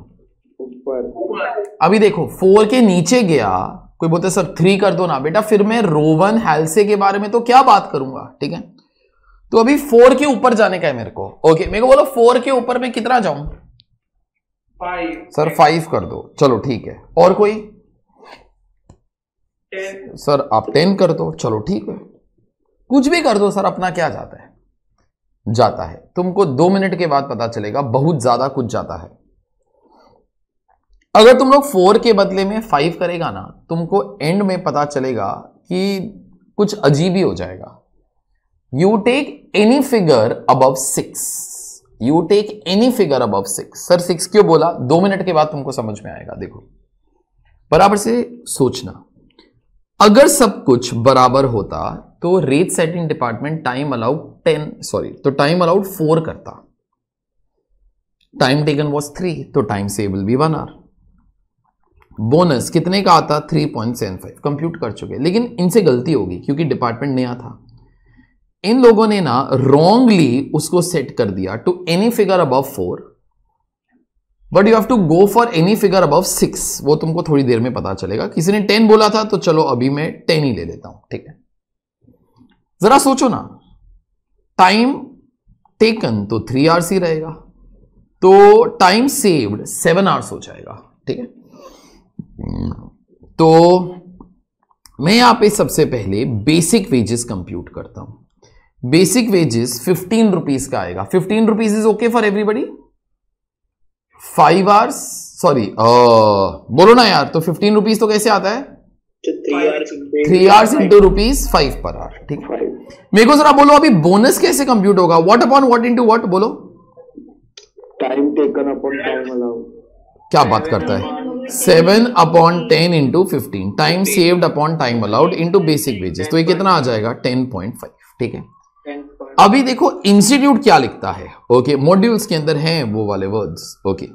ऊपर अभी देखो फोर के नीचे गया कोई बोलते सर थ्री कर दो ना बेटा फिर मैं रोवन हेल्से के बारे में तो क्या बात करूंगा ठीक है तो अभी फोर के ऊपर जाने का है मेरे को ओके मेरे को बोलो फोर के ऊपर मैं कितना जाऊं सर फाइव कर दो चलो ठीक है और कोई टेन सर आप टेन कर दो चलो ठीक है कुछ भी कर दो सर अपना क्या जाता है जाता है तुमको दो मिनट के बाद पता चलेगा बहुत ज्यादा कुछ जाता है अगर तुम लोग फोर के बदले में फाइव करेगा ना तुमको एंड में पता चलेगा कि कुछ अजीब ही हो जाएगा you take any figure above six you take any figure above six sir six क्यों बोला दो मिनट के बाद तुमको समझ में आएगा देखो बराबर से सोचना अगर सब कुछ बराबर होता तो rate setting department time allowed ten sorry तो टाइम अलाउड फोर करता टाइम टेकन वॉज थ्री तो टाइम सेबल बी वन आर बोनस कितने का आता three point seven five compute कर चुके लेकिन इनसे गलती होगी क्योंकि डिपार्टमेंट नया था इन लोगों ने ना रॉन्गली उसको सेट कर दिया to any figure above four but you have to go for any figure above six वो तुमको थोड़ी देर में पता चलेगा किसी ने टेन बोला था तो चलो अभी मैं टेन ही ले लेता हूं ठीक है जरा सोचो ना टाइम टेकन तो थ्री आवर्स ही रहेगा तो टाइम सेव्ड सेवन आवर्स हो जाएगा ठीक है तो मैं यहाँ पे सबसे पहले बेसिक वेजेस कंप्यूट करता हूं बेसिक वेजेस फिफ्टीन रुपीज का आएगा fifteen rupees is okay for everybody five hours sorry बोलो ना यार तो फिफ्टीन रुपीज तो कैसे आता है three hours into rupees five per hour ठीक है मेरे को जरा बोलो अभी बोनस कैसे कंप्यूट होगा what upon what into what बोलो टाइम टेकन अपॉन टाइम क्या बात करता है seven upon ten into fifteen time saved upon time allowed into basic wages तो ये कितना आ जाएगा टेन पॉइंट फाइव ठीक है अभी देखो इंस्टीट्यूट क्या लिखता है ओके okay, मॉड्यूल्स के अंदर हैं वो वाले वर्ड्स ओके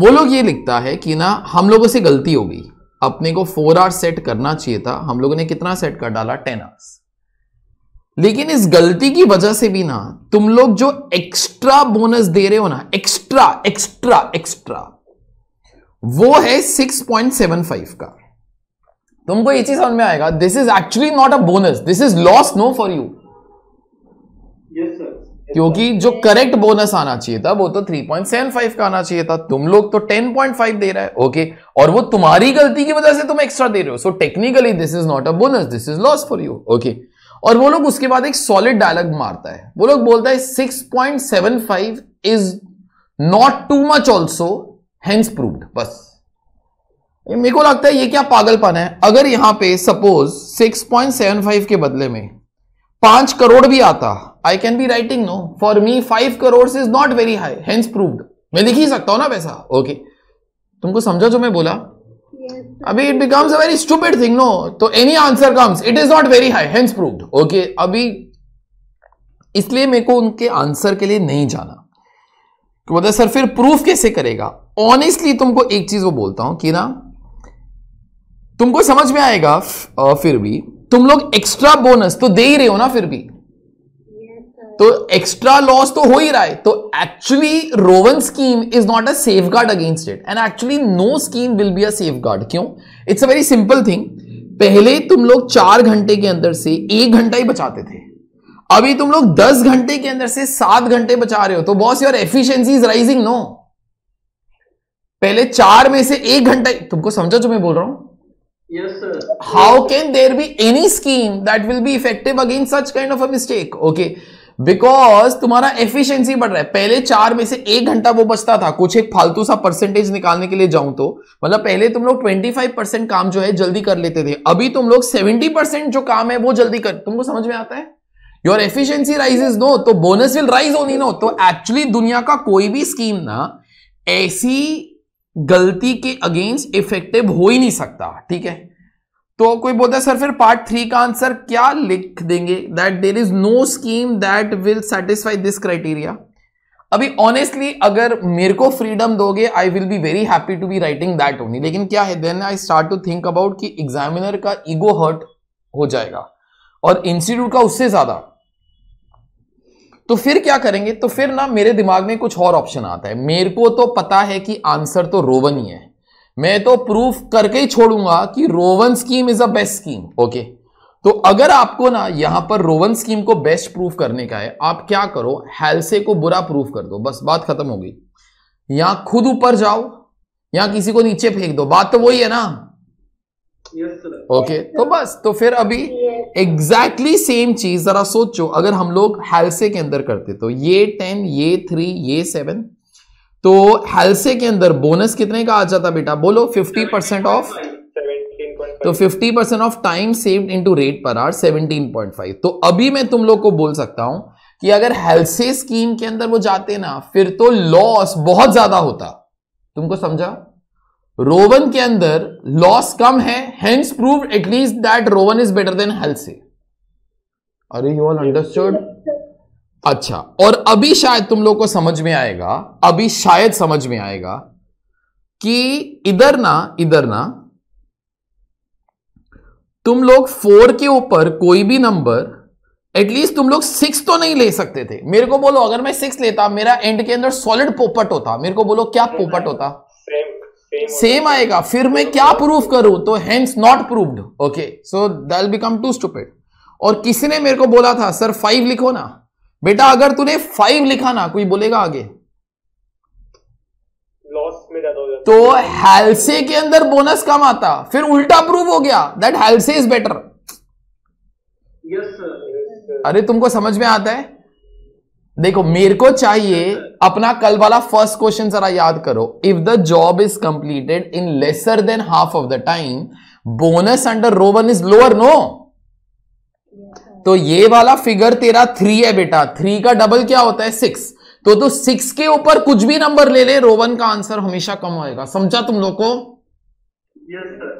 वो लोग ये लिखता है कि ना हम लोगों से गलती हो गई अपने को फोर आवर्स सेट करना चाहिए था हम लोगों ने कितना सेट कर डाला टेन आवर्स लेकिन इस गलती की वजह से भी ना तुम लोग जो एक्स्ट्रा बोनस दे रहे हो ना एक्स्ट्रा एक्स्ट्रा एक्स्ट्रा वो है 6.75 का तुमको ये चीज समझ में आएगा this is actually not a bonus this is loss no for you क्योंकि जो करेक्ट बोनस आना चाहिए था वो तो 3.75 का आना चाहिए था तुम लोग तो 10.5 दे रहे हैं ओके और वो तुम्हारी गलती की वजह से तुम एक्स्ट्रा दे रहे हो so technically this is not a bonus this is loss for you okay और वो लोग उसके बाद एक सॉलिड डायलॉग मारता है वो लोग बोलता है 6.75 is not too much also hence proved बस मेरे को लगता है ये क्या पागलपन है अगर यहां पे सपोज 6.75 के बदले में पांच करोड़ भी आता I can be writing no for me five crore is not very high hence proved मैं लिख ही सकता हूं ना पैसा ओके तुमको समझा जो मैं बोला अभी it becomes a very stupid thing no तो any answer comes it is not very high hence proved okay अभी इसलिए मेरे को उनके आंसर के लिए नहीं जाना तो मतलब बोलते सर फिर प्रूफ कैसे करेगा ऑनेस्टली तुमको एक चीज वो बोलता हूं कि ना तुमको समझ में आएगा फिर भी तुम लोग एक्स्ट्रा बोनस तो दे ही रहे हो ना फिर भी तो एक्स्ट्रा लॉस तो हो ही रहा है तो actually Rowan scheme is not a safeguard against it and actually no scheme will be a safeguard क्यों it's a very simple thing पहले तुम लोग चार घंटे के अंदर से एक घंटा ही बचाते थे अभी तुम लोग दस घंटे के अंदर से सात घंटे बचा रहे हो तो boss your efficiency is rising no पहले चार में से एक घंटा तुमको समझो जो मैं बोल रहा हूं how can there be any scheme that will be effective again such kind of a mistake okay because तुम्हारा एफिशिएंसी बढ़ रहा है पहले चार में से एक घंटा वो बचता था कुछ एक फालतू सा परसेंटेज निकालने के लिए जाऊं तो मतलब पहले तुम लोग 25 परसेंट काम जो है जल्दी कर लेते थे अभी तुम लोग 70 परसेंट जो काम है वो जल्दी कर तुमको समझ में आता है योर एफिशिएंसी इज नो तो bonus will rise only no तो एक्चुअली दुनिया का कोई भी स्कीम ना ऐसी गलती के अगेंस्ट इफेक्टिव हो ही नहीं सकता ठीक है तो कोई बोलता है सर फिर पार्ट थ्री का आंसर क्या लिख देंगे that there is no scheme that will satisfy this criteria अभी ऑनेस्टली अगर मेरे को फ्रीडम दोगे I will be very happy to be writing that only लेकिन क्या है then I start to think about कि एग्जामिनर का ईगो हर्ट हो जाएगा और इंस्टीट्यूट का उससे ज्यादा तो फिर क्या करेंगे तो फिर ना मेरे दिमाग में कुछ और ऑप्शन आता है मेरे को तो पता है कि आंसर तो रोवन ही है मैं तो प्रूफ करके ही छोड़ूंगा कि Rowan scheme is a best scheme okay तो अगर आपको ना यहां पर रोवन स्कीम को बेस्ट प्रूफ करने का है आप क्या करो हेल्से को बुरा प्रूफ कर दो बस बात खत्म हो गई यहां खुद ऊपर जाओ यहां किसी को नीचे फेंक दो बात तो वही है ना ओके yes, okay, तो बस तो फिर अभी एग्जैक्टली सेम चीज जरा सोचो अगर हम लोग हेल्से के अंदर करते तो ये टेन ये थ्री ये सेवन तो हेल्से के अंदर बोनस कितने का आ जाता बेटा बोलो फिफ्टी परसेंट ऑफ तो 50 percent of time saved into rate per R 17.5 तो अभी मैं तुम लोग को बोल सकता हूं कि अगर हेल्से स्कीम के अंदर वो जाते ना फिर तो लॉस बहुत ज्यादा होता तुमको समझा रोवन के अंदर लॉस कम है hence prove at least that Rowan is better than Halsey are you all understood अच्छा और अभी शायद तुम लोग को समझ में आएगा अभी शायद समझ में आएगा कि इधर ना इधर ना तुम लोग फोर के ऊपर कोई भी नंबर एटलीस्ट तुम लोग सिक्स तो नहीं ले सकते थे मेरे को बोलो अगर मैं सिक्स लेता मेरा एंड के अंदर सॉलिड पोपट होता मेरे को बोलो क्या पोपट होता सेम आएगा फिर मैं क्या प्रूफ करूं तो hence not proved okay so दल बिकम टू स्टूपिड और किसी ने मेरे को बोला था सर फाइव लिखो ना बेटा अगर तूने फाइव लिखा ना कोई बोलेगा आगे तो हेल्से के अंदर बोनस कम आता फिर उल्टा प्रूव हो गया दैट हेल्से इज बेटर अरे तुमको समझ में आता है देखो मेरे को चाहिए अपना कल वाला फर्स्ट क्वेश्चन जरा याद करो if the job is completed in lesser than half of the time bonus under Rowan is lower no तो ये वाला फिगर तेरा थ्री है बेटा थ्री का डबल क्या होता है सिक्स तो तो सिक्स के ऊपर कुछ भी नंबर ले ले रोवन का आंसर हमेशा कम होएगा समझा तुम लोग को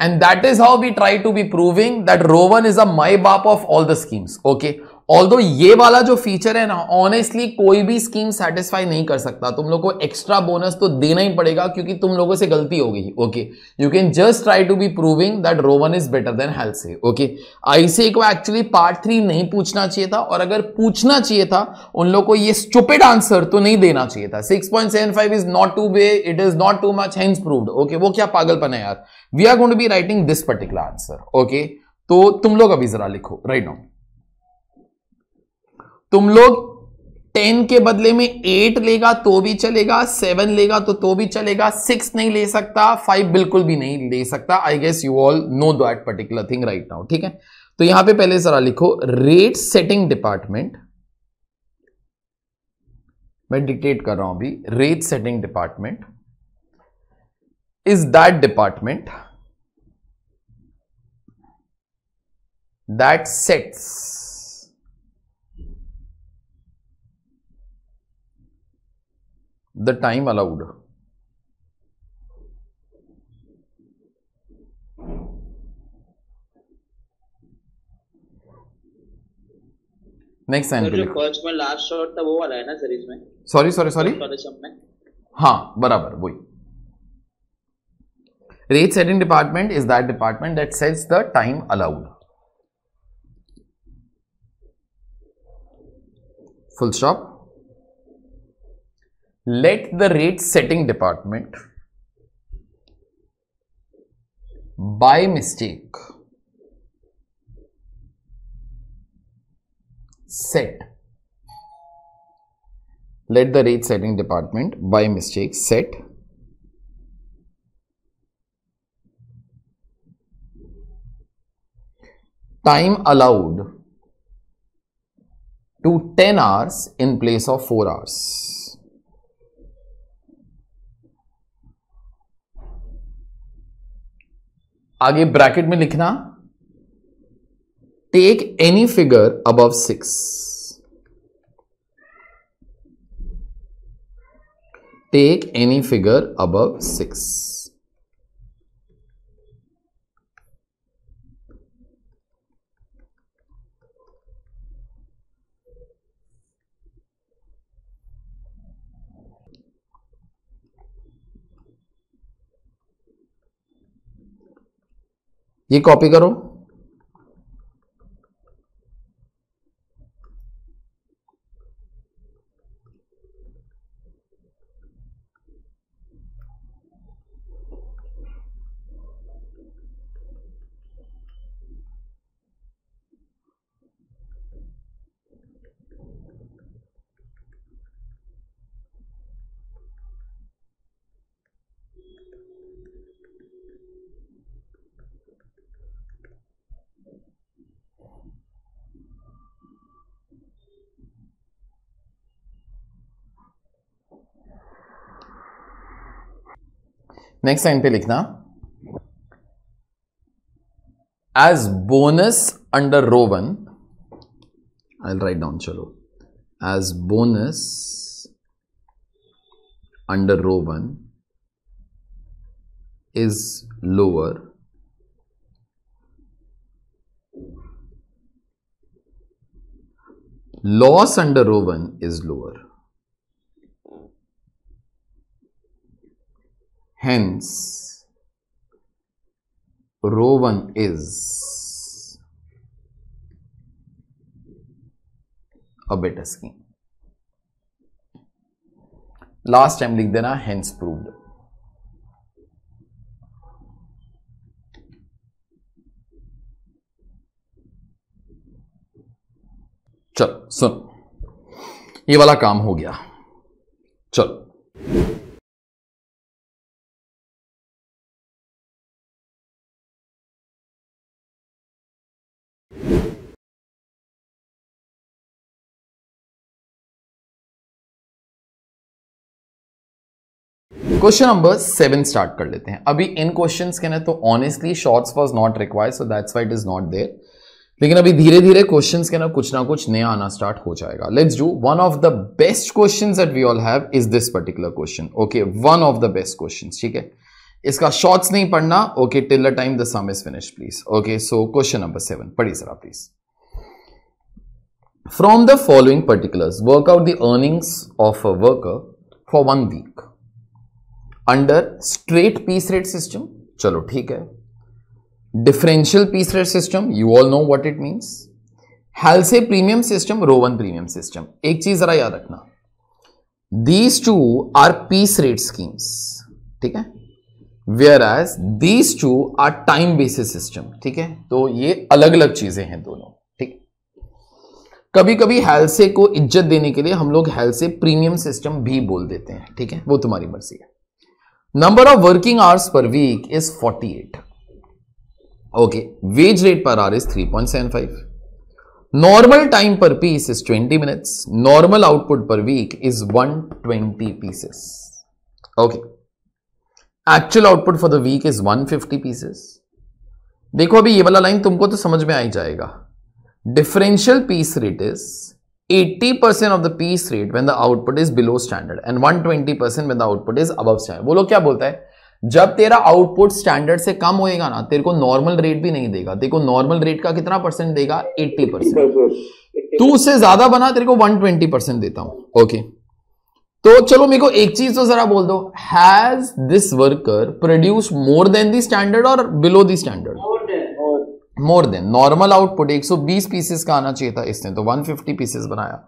and that is how we try to be proving that Rowan is a माई बाप of all the schemes okay all ये वाला जो फीचर है ना ऑनेस्टली कोई भी स्कीम सेटिस्फाई नहीं कर सकता तुम लोग को एक्स्ट्रा बोनस तो देना ही पड़ेगा क्योंकि तुम लोगों से गलती हो गई okay you can just try to be proving that Rowan is better than Halsey okay IC को एक्चुअली पार्ट थ्री नहीं पूछना चाहिए था और अगर पूछना चाहिए था उन लोग को ये स्टुपेड आंसर तो नहीं देना चाहिए था six point seven five is not too way it is not too much hence prove okay वो क्या पागलपन है यार we are going to be writing this particular answer okay तो तुम लोग अभी जरा लिखो राइट नाउ तुम लोग टेन के बदले में एट लेगा तो भी चलेगा सेवन लेगा तो तो भी चलेगा सिक्स नहीं ले सकता फाइव बिल्कुल भी नहीं ले सकता I guess you all know that particular thing right now ठीक है तो यहां पे पहले जरा लिखो रेट सेटिंग डिपार्टमेंट मैं डिक्टेट कर रहा हूं अभी rate setting department is that department that sets the time allowed. Next sign sorry sorry sorry हाँ बराबर वही rate setting department is that department that sets the time allowed full stop let the rate setting department by mistake set let the rate setting department by mistake set time allowed to 10 hours in place of 4 hours आगे ब्रैकेट में लिखना take any figure above six take any figure above six ये कॉपी करो नेक्स्ट लाइन पे लिखना as bonus under Rowan I write down चलो as bonus under Rowan is lower loss under Rowan is lower hence rho 1 is a better last time लिख देना हेंस प्रूव्ड चल सुन ये वाला काम हो गया चल क्वेश्चन नंबर सेवन स्टार्ट कर लेते हैं अभी इन क्वेश्चन के ना तो honestly shorts was not required so that's why it is not there लेकिन अभी धीरे धीरे क्वेश्चन के ना कुछ ना कुछ नया आना स्टार्ट हो जाएगा let's do one of the best question that we all have is this particular question okay one of the best question ठीक है इसका शॉर्ट्स नहीं पढ़ना okay till the time the sum is finish please okay so question number seven पढ़िए sir please from the following particulars work out the earnings of a worker for one week under straight piece rate system चलो ठीक है differential piece rate system you all know what it means Halsey premium system Rowan premium system एक चीज जरा याद रखना these two are piece rate schemes ठीक है whereas these two are time basis system ठीक है तो ये अलग अलग चीजें हैं दोनों ठीक कभी कभी हेल्से को इज्जत देने के लिए हम लोग हेल्से प्रीमियम सिस्टम भी बोल देते हैं ठीक है वो तुम्हारी मर्जी है number of working hours per week is 48 okay wage rate per hour is 3.75 normal time per piece is twenty minute normal output per week is one twenty pieces okay actual output for the week is one fifty pieces देखो अभी ये वाला लाइन तुमको तो समझ में आ ही जाएगा differential piece rate is 80% of the piece rate when the output is below standard and 120% when the output is above standard वो लोग क्या बोलता है जब तेरा आउटपुट स्टैंडर्ड से कम होएगा ना तेरे को नॉर्मल रेट भी नहीं देगा तेरे को नॉर्मल रेट का कितना परसेंट देगा 80 परसेंट तू उससे ज्यादा बना तेरे को 120 परसेंट देता हूं ओके तो चलो मेरे को एक चीज तो जरा बोल दो has this worker produce more than the standard और below the standard more more than normal output 120 pieces का आना चाहिए था इसने तो 150 पीसेस बनाया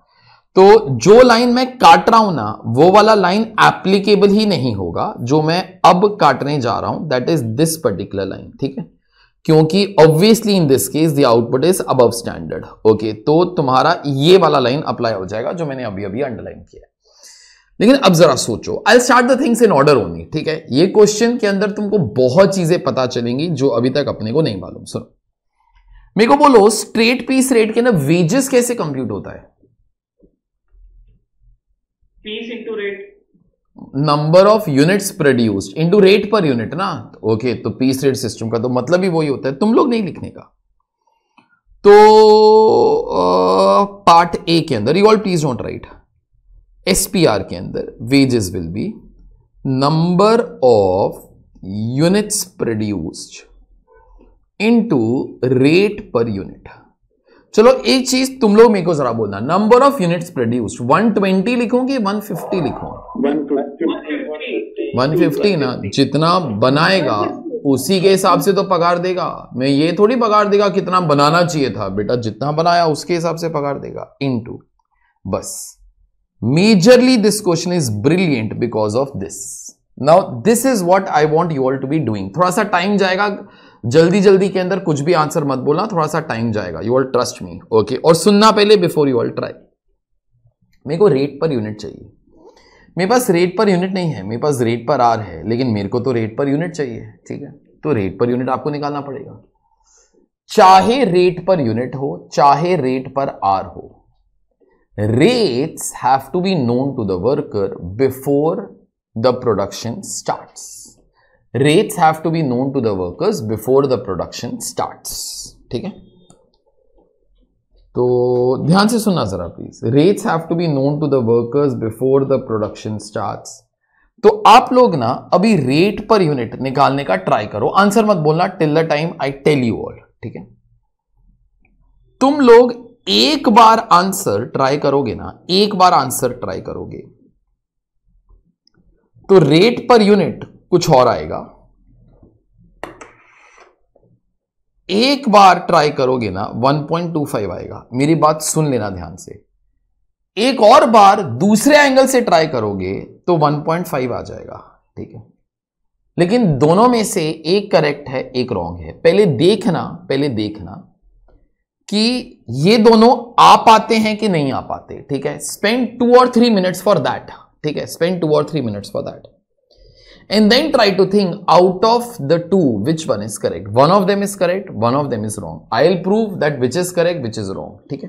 तो जो लाइन मैं काट रहा हूं ना वो वाला लाइन एप्लीकेबल ही नहीं होगा जो मैं अब काटने जा रहा हूं that is this particular line ठीक है क्योंकि obviously in this case the output is above standard okay तो तुम्हारा ये वाला लाइन अप्लाई हो जाएगा जो मैंने अभी अभी अंडरलाइन किया लेकिन अब जरा सोचो I start the things in order only ठीक है ये क्वेश्चन के अंदर तुमको बहुत चीजें पता चलेंगी जो अभी तक अपने को नहीं मालूम सुनो मेरे को बोलो स्ट्रेट पीस रेट के ना वेजेस कैसे कंप्यूट होता है piece into rate number of units produced into rate per unit ना ओके तो पीस रेट सिस्टम का तो मतलब ही वही होता है तुम लोग नहीं लिखने का तो पार्ट ए के अंदर you all please don't write SPR के अंदर wages will be number of units produced into rate per unit चलो एक चीज तुम लोग मेरे को जरा बोलना नंबर ऑफ यूनिट्स वन 120 लिखूं कि फिफ्टी लिखूं वन फिफ्टी ना जितना बनाएगा उसी के हिसाब से तो पगार देगा मैं ये थोड़ी पगार देगा कितना बनाना चाहिए था बेटा जितना बनाया उसके हिसाब से पगार देगा इनटू बस majorly this question is brilliant because of this now this is what I want you all to be doing थोड़ा सा टाइम जाएगा जल्दी जल्दी के अंदर कुछ भी आंसर मत बोलना थोड़ा सा टाइम जाएगा you all trust me okay और सुनना पहले बिफोर यू ऑल ट्राई मेरे को रेट पर यूनिट चाहिए मेरे पास रेट पर यूनिट नहीं है मेरे पास रेट पर आर है लेकिन मेरे को तो रेट पर यूनिट चाहिए ठीक है तो रेट पर यूनिट आपको निकालना पड़ेगा चाहे रेट पर यूनिट हो चाहे रेट पर आर हो rates have to be known to the worker before the production starts rates have to be known to the workers before the production starts ठीक है तो ध्यान से सुनना जरा please rates have to be known to the workers before the production start तो आप लोग ना अभी रेट पर यूनिट निकालने का ट्राई करो आंसर मत बोलना till the time I tell you all ठीक है तुम लोग एक बार आंसर ट्राई करोगे ना एक बार आंसर ट्राई करोगे तो रेट पर यूनिट कुछ और आएगा एक बार ट्राई करोगे ना 1.25 आएगा मेरी बात सुन लेना ध्यान से एक और बार दूसरे एंगल से ट्राई करोगे तो 1.5 आ जाएगा ठीक है लेकिन दोनों में से एक करेक्ट है एक रॉन्ग है पहले देखना पहले देखना कि ये दोनों आ पाते हैं कि नहीं आ पाते ठीक है स्पेंड टू और थ्री मिनट्स फॉर दैट ठीक है स्पेंड टू और three minutes for that and then try to think out of the two which one is correct one of them is correct one of them is wrong I will prove that which is correct which is wrong ठीक है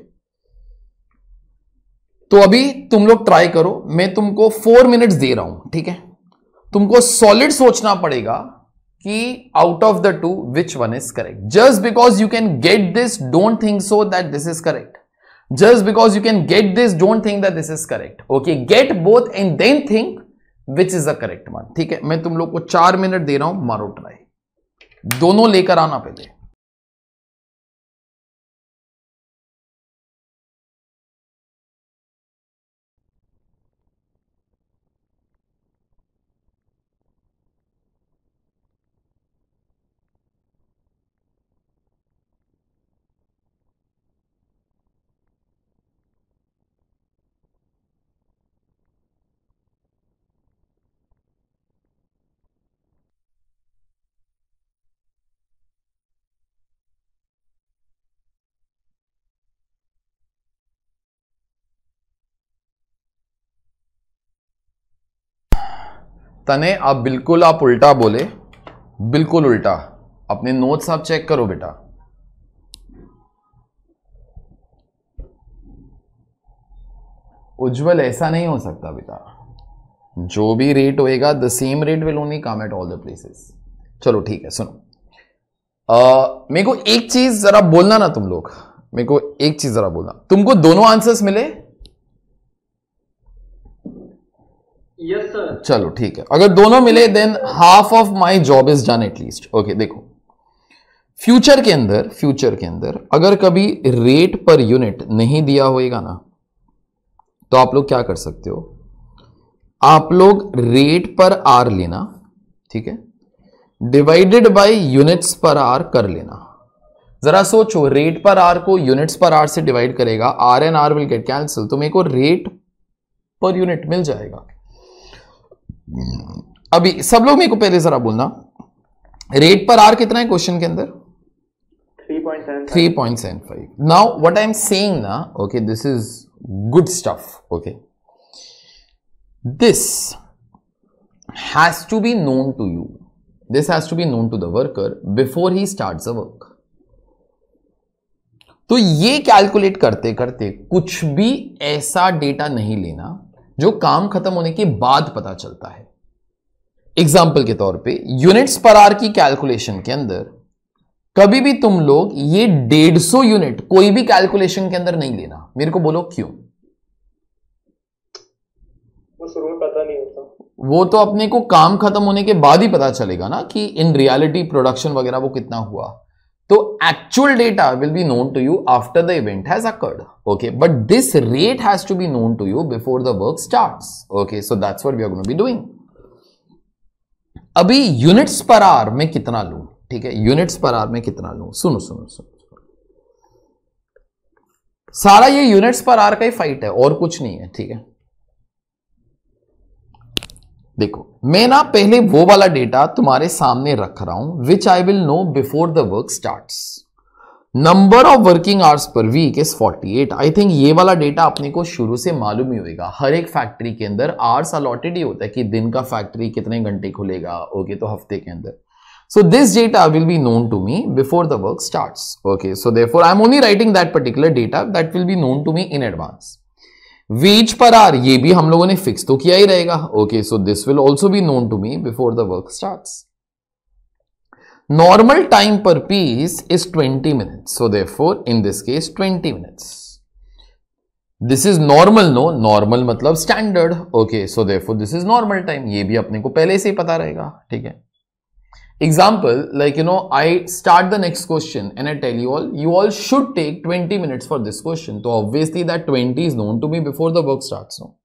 तो अभी तुम लोग ट्राई करो मैं तुमको फोर मिनट्स दे रहा हूं ठीक है तुमको सॉलिड सोचना पड़ेगा कि out of the two which one is correct just because you can get this don't think so that this is correct just because you can get this don't think that this is correct okay get both and then think which is the correct one ठीक है मैं तुम लोग को चार मिनट दे रहा हूं मारो ट्राई दोनों लेकर आना पहले तने आप बिल्कुल आप उल्टा बोले बिल्कुल उल्टा अपने नोट्स आप चेक करो बेटा उज्जवल ऐसा नहीं हो सकता बेटा जो भी रेट होएगा the same rate will only come at all the places चलो ठीक है सुनो मेरे को एक चीज जरा बोलना ना तुम लोग मेरे को एक चीज जरा बोलना तुमको दोनों आंसर्स मिले चलो ठीक है अगर दोनों मिले then half of my job is done at least okay देखो फ्यूचर के अंदर फ्यूचर के अंदर अगर कभी रेट पर यूनिट नहीं दिया होएगा ना तो आप लोग क्या कर सकते हो आप लोग रेट पर आर लेना ठीक है divided by units per R कर लेना जरा सोचो रेट पर आर को यूनिट्स पर आर से डिवाइड करेगा R and R will get cancel तो मेरे को रेट पर यूनिट मिल जाएगा अभी सब लोग मेरे को पहले जरा बोलना रेट पर आर कितना है क्वेश्चन के अंदर three point seven five now what I am saying ना okay this is good stuff okay this has to be known to you this has to be known to the worker before he start a work तो ये कैलकुलेट करते करते कुछ भी ऐसा डेटा नहीं लेना जो काम खत्म होने के बाद पता चलता है एग्जाम्पल के तौर पे यूनिट्स पर आर की कैलकुलेशन के अंदर कभी भी तुम लोग ये डेढ़ सौ यूनिट कोई भी कैलकुलेशन के अंदर नहीं लेना मेरे को बोलो क्यों पता नहीं होता वो तो अपने को काम खत्म होने के बाद ही पता चलेगा ना कि इन रियलिटी प्रोडक्शन वगैरह वो कितना हुआ तो actual data will be known to you after the event has occurred okay but this rate has to be known to you before the work start okay so that's what you be doing अभी यूनिट्स पर आर में कितना लू ठीक है यूनिट्स पर आर में कितना लू सुनो सुनो सुनो सारा ये यूनिट्स पर आर का ही फाइट है और कुछ नहीं है ठीक है देखो मैं ना पहले वो वाला डेटा तुम्हारे सामने रख रहा हूं which I will know before the work start number of working hours per week is 48 I think ये वाला डेटा अपने को शुरू से मालूम ही होगा हर एक फैक्ट्री के अंदर आवर्स अलॉटेड ही होता है कि दिन का फैक्ट्री कितने घंटे खुलेगा ओके तो हफ्ते के अंदर this data will be known to me before the work start okay so there I am only writing that particular data that will be known to me in advance wage per hour ये भी हम लोगों ने फिक्स तो किया ही रहेगा okay so this will also be known to me before the work start normal time per piece is 20 minute so therefore in this case 20 minutes this is normal no normal मतलब standard okay so therefore this is normal time ये भी अपने को पहले से ही पता रहेगा ठीक है Example, like, you know, I start the next question and I tell you all, you all should take 20 minutes for this question. So obviously that 20 is known to me before the work starts. No?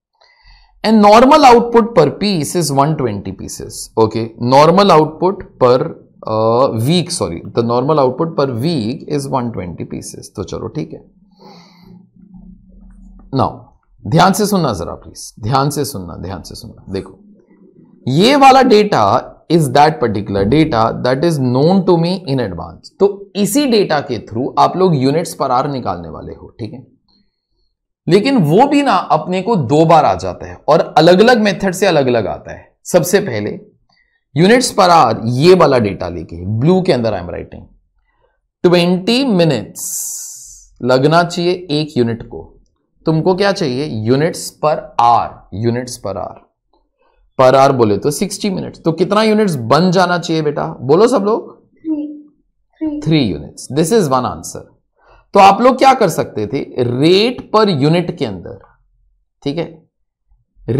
And normal output per piece is 120 pieces. Okay. Normal output per uh, week, sorry. The normal output per week is 120 pieces. So chalo, theek hai. Now, ध्यान से सुनना जरा प्लीज ध्यान से सुनना ध्यान से सुनना देखो ये वाला data is that particular data that is known to me in advance तो इसी डेटा के थ्रू आप लोग यूनिट्स पर आर निकालने वाले हो ठीक है लेकिन वो भी ना अपने को दो बार आ जाता है और अलग अलग मेथड से अलग अलग आता है सबसे पहले यूनिट्स पर आर ये वाला डेटा लेके ब्लू के अंदर I am writing twenty minutes लगना चाहिए एक यूनिट को तुमको क्या चाहिए units per hour units per hour per hour बोले तो 60 मिनट तो कितना यूनिट्स बन जाना चाहिए बेटा बोलो सब लोग three units this is one answer तो आप लोग क्या कर सकते थे रेट पर यूनिट के अंदर ठीक है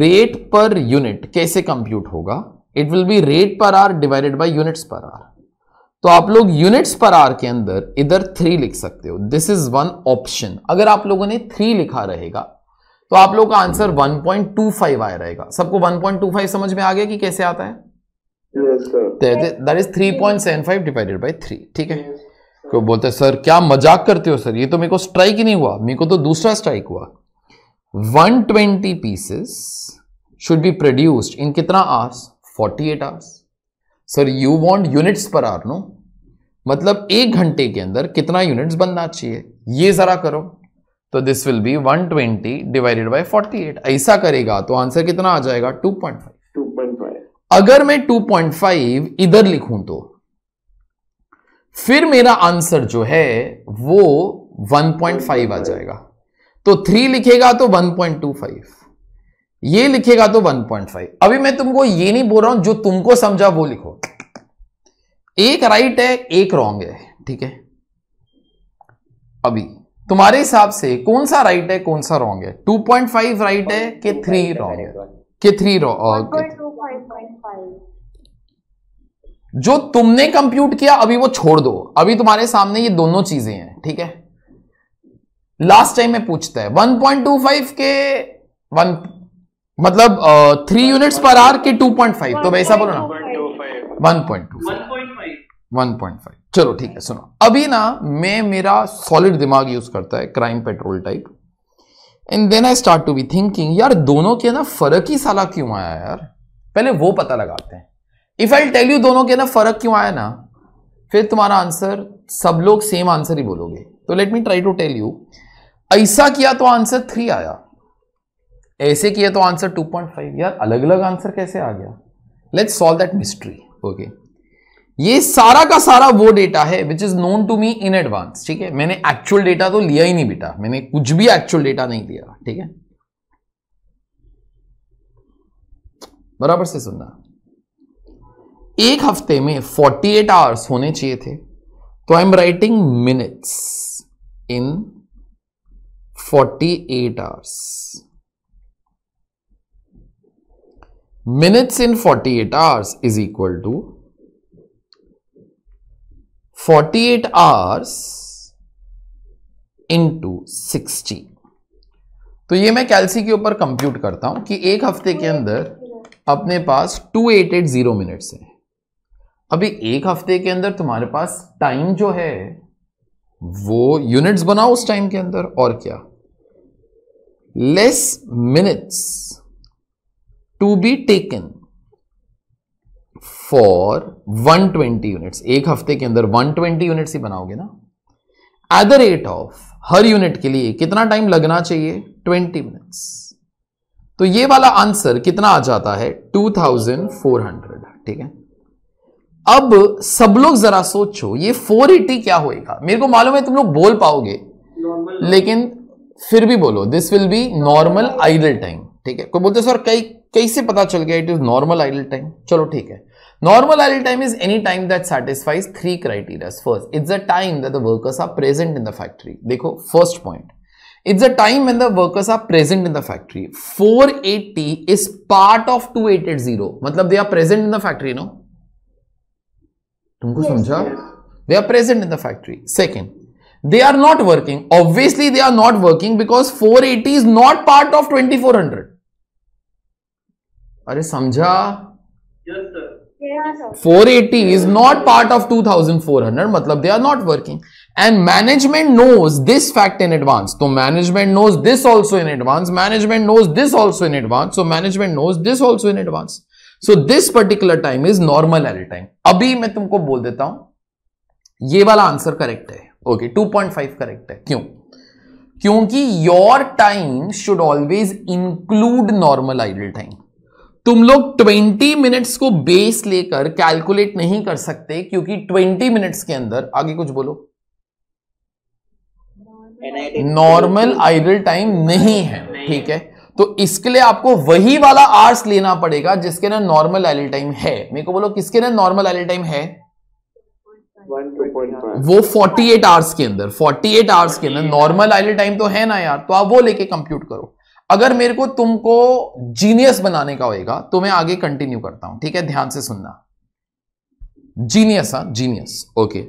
रेट पर यूनिट कैसे कंप्यूट होगा it will be rate per hour divided by units per hour तो आप लोग यूनिट्स पर आर के अंदर इधर थ्री लिख सकते हो दिस इज वन ऑप्शन अगर आप लोगों ने थ्री लिखा रहेगा तो आप लोग का आंसर 1.25 आया रहेगा सबको 1.25 समझ में आ गया कि कैसे आता है डिवाइडेड बाय ठीक है तो बोलते हैं सर क्या मजाक करते हो सर ये तो मेरे को स्ट्राइक ही नहीं हुआ मेरे को तो दूसरा स्ट्राइक हुआ 120 पीसेस बी be इन कितना hours forty 48 hours sir you want units per hour no मतलब एक घंटे के अंदर कितना यूनिट्स बनना चाहिए ये जरा करो तो this will be 120 divided by forty ऐसा करेगा तो आंसर कितना आ जाएगा 2.5 2.5 अगर मैं 2.5 इधर लिखूं तो फिर मेरा आंसर जो है वो 1.5 आ जाएगा तो 3 लिखेगा तो 1.25 ये लिखेगा तो 1.5 अभी मैं तुमको ये नहीं बोल रहा हूं जो तुमको समझा वो लिखो एक राइट है एक रॉन्ग है ठीक है अभी तुम्हारे हिसाब से कौन सा राइट है कौन सा रॉन्ग है टू पॉइंट फाइव राइट है कि थ्री रॉन्ग है कि थ्री रॉन्ग जो तुमने कंप्यूट किया अभी वो छोड़ दो अभी तुम्हारे सामने ये दोनों चीजें हैं ठीक है लास्ट टाइम में पूछता है 1.25 के वन मतलब थ्री यूनिट्स पर आर के 2.5 तो वैसा बोलो ना 1.25 1.5 चलो ठीक है सुनो अभी ना मैं मेरा सॉलिड दिमाग यूज करता है crime patrol type and then I start to be thinking यार दोनों के ना फर्क ही साला क्यों आया यार पहले वो पता लगाते हैं इफ आई टेल यू दोनों के ना फर्क क्यों आया ना फिर तुम्हारा आंसर सब लोग सेम आंसर ही बोलोगे तो let me try to tell you ऐसा किया तो आंसर थ्री आया ऐसे किया तो आंसर टू पॉइंट फाइव यार अलग अलग आंसर कैसे आ गया let's solve that mystery okay ये सारा का सारा वो डेटा है which is known to me in advance ठीक है मैंने एक्चुअल डेटा तो लिया ही नहीं बेटा मैंने कुछ भी एक्चुअल डेटा नहीं लिया ठीक है बराबर से सुनना एक हफ्ते में 48 आवर्स होने चाहिए थे तो I am writing minutes in 48 hours minutes in 48 hours is equal to forty eight hours into sixty तो ये मैं कैलसी के ऊपर कंप्यूट करता हूं कि एक हफ्ते के अंदर अपने पास two eight eight zero minutes है अभी एक हफ्ते के अंदर तुम्हारे पास टाइम जो है वो यूनिट्स बनाओ उस टाइम के अंदर और क्या less minutes to be taken for 120 units एक हफ्ते के अंदर 120 यूनिट्स ही बनाओगे ना एट द रेट ऑफ हर यूनिट के लिए कितना टाइम लगना चाहिए 20 मिनट्स तो ये वाला आंसर कितना आ जाता है 2400 ठीक है अब सब लोग जरा सोचो ये 480 क्या होएगा मेरे को मालूम है तुम लोग बोल पाओगे लेकिन फिर भी बोलो this will be normal idle time ठीक है कोई बोलते सर कई कैसे पता चल गया it is normal idle time चलो ठीक है Normal idle time is any time that satisfies three criteria. First, it's the time that the workers are present in the factory. Dekho, first point. It's the time when the workers are present in the factory. 480 is part of 2880. Matlab they are present in the factory, no? Tumko yes, samjha? They are present in the factory. Second, they are not working. Obviously, they are not working because 480 is not part of 2400. Are samjha? 480 is not part of 2400 matlab they are not working and management knows this fact in advance so management knows this also in advance management knows this also in advance so management knows this also in advance so this particular time is normal error time abhi main tumko bol deta hu ye wala answer correct hai okay 2.5 correct hai kyun क्योंकि your time should always include normal idle time तुम लोग 20 मिनट्स को बेस लेकर कैलकुलेट नहीं कर सकते क्योंकि 20 मिनट्स के अंदर आगे कुछ बोलो नॉर्मल आइडल टाइम नहीं है ठीक है तो इसके लिए आपको वही वाला आर्स लेना पड़ेगा जिसके ना नॉर्मल आइडल टाइम है मेरे को बोलो किसके ना नॉर्मल आइडल टाइम है वो 48 आवर्स के अंदर 48 आवर्स के अंदर नॉर्मल आइडल टाइम तो है ना यार तो आप वो लेके कंप्यूट करो अगर मेरे को तुमको जीनियस बनाने का होएगा तो मैं आगे कंटिन्यू करता हूं ठीक है ध्यान से सुनना जीनियस हा जीनियस ओके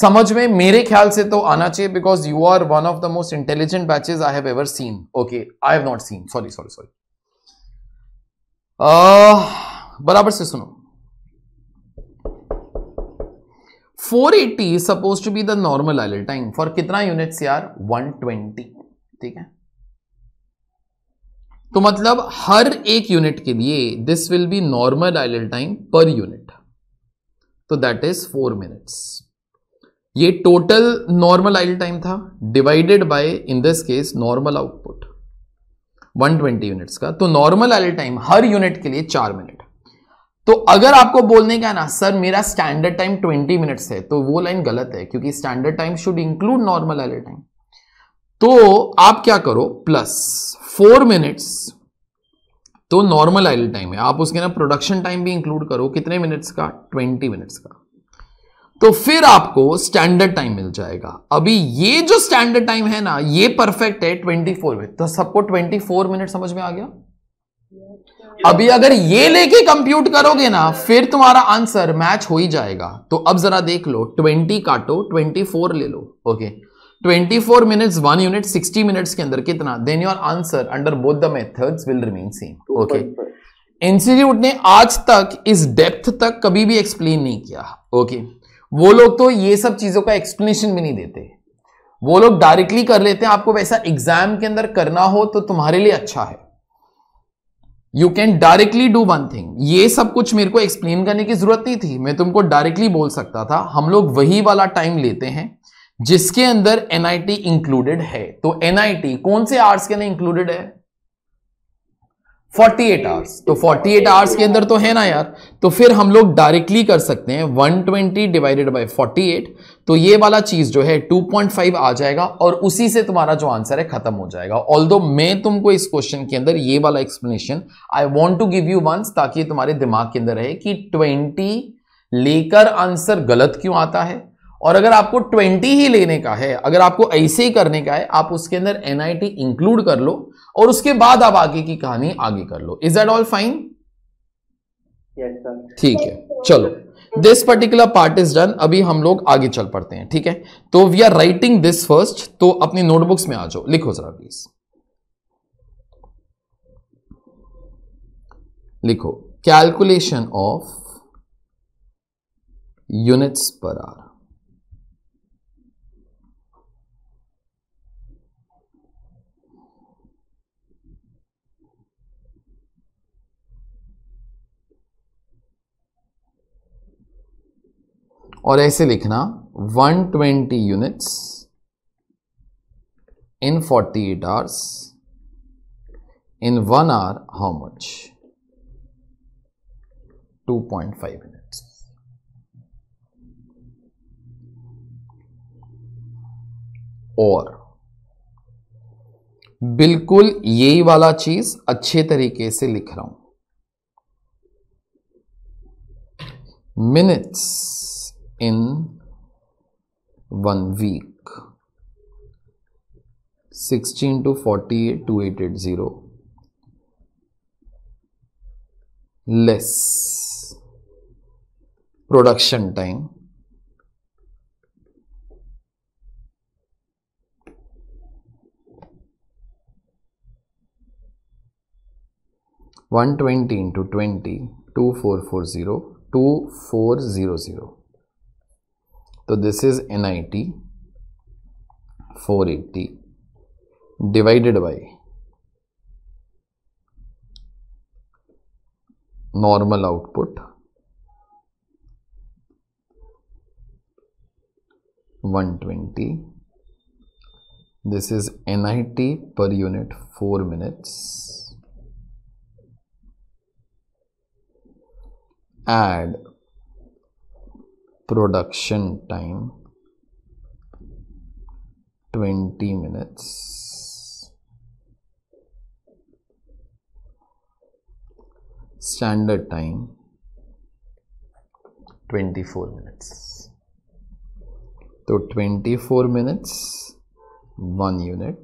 समझ में मेरे ख्याल से तो आना चाहिए because you are one of the most intelligent batches I have ever seen okay I have not seen sorry sorry sorry बराबर से सुनो 480 suppose to be the normal time for कितना यूनिट्स यार 120 ठीक है तो मतलब हर एक यूनिट के लिए this will be normal idle time per unit तो दैट इज फोर मिनट्स ये टोटल नॉर्मल आइडल टाइम था divided by in this case normal output 120 units का तो नॉर्मल आइडल टाइम हर यूनिट के लिए चार मिनट तो अगर आपको बोलने का ना सर मेरा स्टैंडर्ड टाइम 20 मिनट्स है तो वो लाइन गलत है क्योंकि standard time should include normal idle time तो आप क्या करो प्लस फोर मिनट्स तो नॉर्मल आइडल टाइम है आप उसके ना प्रोडक्शन टाइम भी इंक्लूड करो कितने मिनट्स का ट्वेंटी मिनट्स का तो फिर आपको स्टैंडर्ड टाइम मिल जाएगा अभी ये जो स्टैंडर्ड टाइम है ना ये परफेक्ट है ट्वेंटी फोर मिनट तो सबको ट्वेंटी फोर मिनट समझ में आ गया अभी अगर ये लेके कंप्यूट करोगे ना फिर तुम्हारा आंसर मैच हो ही जाएगा तो अब जरा देख लो ट्वेंटी काटो ट्वेंटी फोर ले लो okay okay. Twenty four minute one unit sixty minutes के अंदर कितना then your answer under both the methods will remain same okay institute ने आज तक इस डेप्थ तक कभी भी एक्सप्लेन नहीं किया ओके okay. वो लोग तो ये सब चीजों का एक्सप्लेनेशन भी नहीं देते वो लोग डायरेक्टली कर लेते हैं आपको वैसा एग्जाम के अंदर करना हो तो तुम्हारे लिए अच्छा है you can directly do one thing ये सब कुछ मेरे को एक्सप्लेन करने की जरूरत नहीं थी मैं तुमको डायरेक्टली बोल सकता था हम लोग वही वाला टाइम लेते हैं जिसके अंदर एनआईटी इंक्लूडेड है तो एनआईटी कौन से आर्ट्स के अंदर इंक्लूडेड है 48 आवर्स तो 48 आवर्स के अंदर तो है ना यार तो फिर हम लोग डायरेक्टली कर सकते हैं 120 डिवाइडेड बाय 48 तो ये वाला चीज जो है 2.5 आ जाएगा और उसी से तुम्हारा जो आंसर है खत्म हो जाएगा ऑल मैं तुमको इस क्वेश्चन के अंदर ये वाला explanation I want to give you once ताकि तुम्हारे दिमाग के अंदर रहे कि ट्वेंटी लेकर आंसर गलत क्यों आता है और अगर आपको 20 ही लेने का है अगर आपको ऐसे ही करने का है आप उसके अंदर एन इंक्लूड कर लो और उसके बाद आप आगे की कहानी आगे कर लो इज एट ऑल फाइन ठीक है चलो this particular part is done अभी हम लोग आगे चल पड़ते हैं ठीक है तो we are writing this first तो अपनी नोटबुक्स में आ जाओ लिखो जरा प्लीज लिखो calculation of units per hour और ऐसे लिखना 120 units in forty eight hours in one hour how much 2.5 units और बिल्कुल यही वाला चीज अच्छे तरीके से लिख रहा हूं minutes in one week 16 to 48 2880 less production time One twenty into twenty two four four zero two four zero zero. So this is NIT 480 divided by normal output 120 this is NIT per unit 4 minutes and production time 20 minutes standard time 24 minutes so 24 minutes 1 unit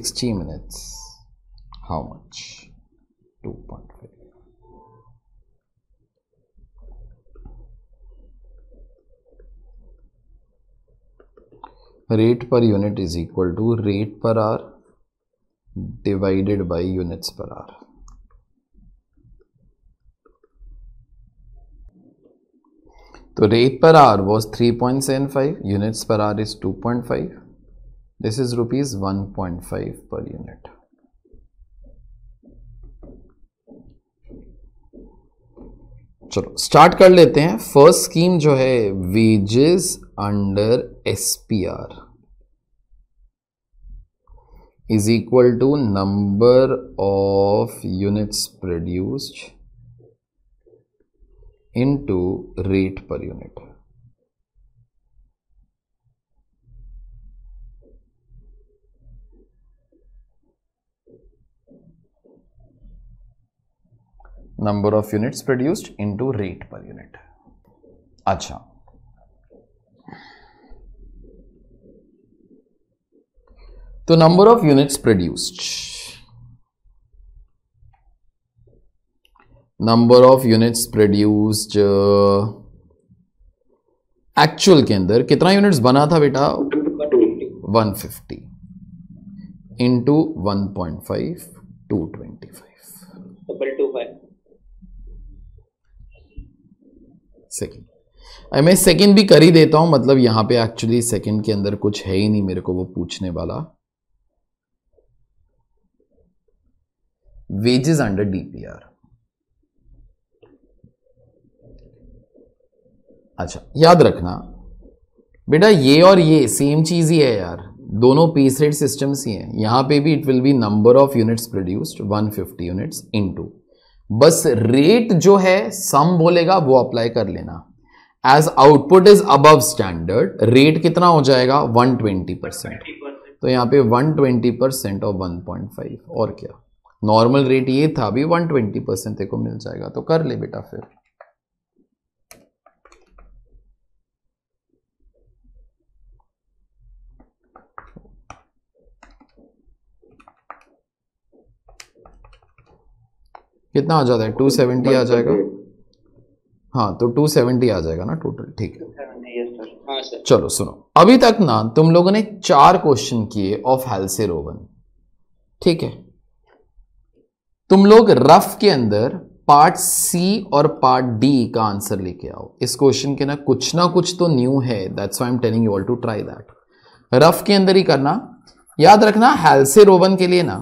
60 minutes how much 2.5 rate per unit is equal to rate per hour divided by units per hour तो rate per hour was 3.75 units per hour is 2.5 this is rupees 1.5 per unit चलो स्टार्ट कर लेते हैं फर्स्ट स्कीम जो है wages under SPR is equal to number of units produced into rate per unit. Number of units produced into rate per unit. अच्छा तो number of units produced number of units produced actual के अंदर कितना यूनिट्स बना था बेटा 150 into one point five two twenty five second मैं सेकंड भी कर ही देता हूं मतलब यहां पे एक्चुअली सेकंड के अंदर कुछ है ही नहीं मेरे को वो पूछने वाला wages under DPR. अच्छा याद रखना बेटा ये और ये सेम चीज़ ही है यार दोनों पीस रेट सिस्टम ही हैं यहां पे भी it will be number of units produced 150 units into बस रेट जो है सम बोलेगा वो अप्लाई कर लेना as output is above standard rate कितना हो जाएगा 120 परसेंट तो यहां पे 120 परसेंट और 1.5 और क्या नॉर्मल रेट ये था अभी 120 परसेंट देखो को मिल जाएगा तो कर ले बेटा फिर कितना आ जाता है टू सेवेंटी आ जाएगा हाँ तो टू सेवेंटी आ जाएगा ना टोटल ठीक है हाँ, चलो सुनो अभी तक ना तुम लोगों ने चार क्वेश्चन किए ऑफ हेल्सेरोवन ठीक है तुम लोग रफ के अंदर पार्ट सी और पार्ट डी का आंसर लेके आओ इस क्वेश्चन के ना कुछ ना कुछ तो न्यू है that's I am telling you all to try that rough के अंदर ही करना याद रखना हेल्से रोवन के लिए ना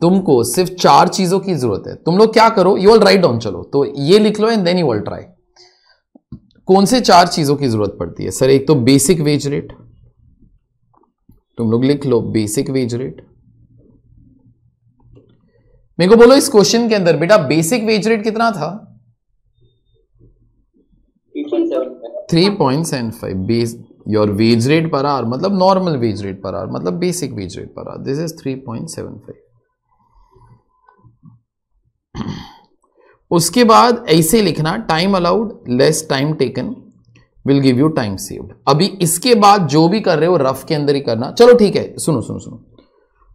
तुमको सिर्फ चार चीजों की जरूरत है तुम लोग क्या करो यू ऑल राइट डाउन चलो तो ये लिख लो and then you all try कौन से चार चीजों की जरूरत पड़ती है सर एक तो बेसिक वेज रेट तुम लोग लिख लो बेसिक वेज रेट મેં કો બોલો ઇસ ક્વેશ્ચન કે અંદર બેટા બેસિક વેજ રેટ કિતના થા 3.7 3.5 base your wage rate per hour મતલબ normal wage rate per hour મતલબ basic wage rate per hour this is 3.75 ઉસકે બાદ ऐसे लिखना time allowed less time taken will give you time saved અબ ઇસકે બાદ જો ભી કર રહે હો રફ કે અંદર ही करना चलो ठीक है सुनो सुनो सुनो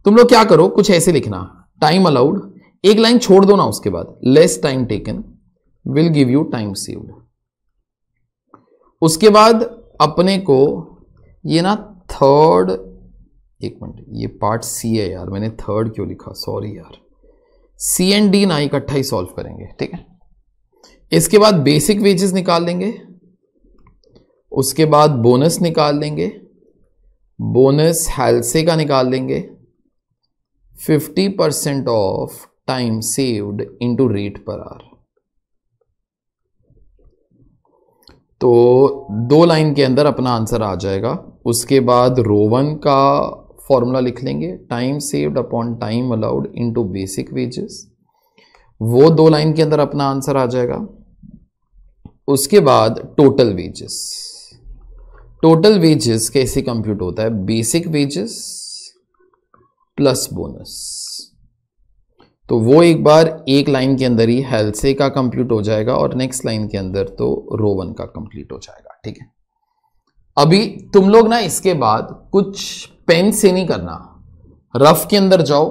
तुम लोग क्या करो कुछ ऐसे लिखना टाइम अलाउड एक लाइन छोड़ दो ना उसके बाद less time taken will give you time saved उसके बाद अपने को ये ना थर्ड एक मिनट ये पार्ट सी है यार मैंने थर्ड क्यों लिखा सॉरी यार सी एंड डी ना इकट्ठा ही सॉल्व करेंगे ठीक है इसके बाद बेसिक वेजेस निकाल लेंगे उसके बाद बोनस निकाल लेंगे बोनस हेल्से का निकाल लेंगे fifty percent of time saved into rate per hour तो दो लाइन के अंदर अपना आंसर आ जाएगा उसके बाद रोवन का फॉर्मूला लिख लेंगे time saved upon time allowed into basic wages वो दो लाइन के अंदर अपना आंसर आ जाएगा उसके बाद टोटल वेजेस टोटल वेजेस कैसे कंप्यूट होता है बेसिक वेजेस प्लस बोनस तो वो एक बार एक लाइन के अंदर ही हेल्से का कंप्लीट हो जाएगा और नेक्स्ट लाइन के अंदर तो रोवन का कंप्लीट हो जाएगा ठीक है अभी तुम लोग ना इसके बाद कुछ पेन से नहीं करना रफ के अंदर जाओ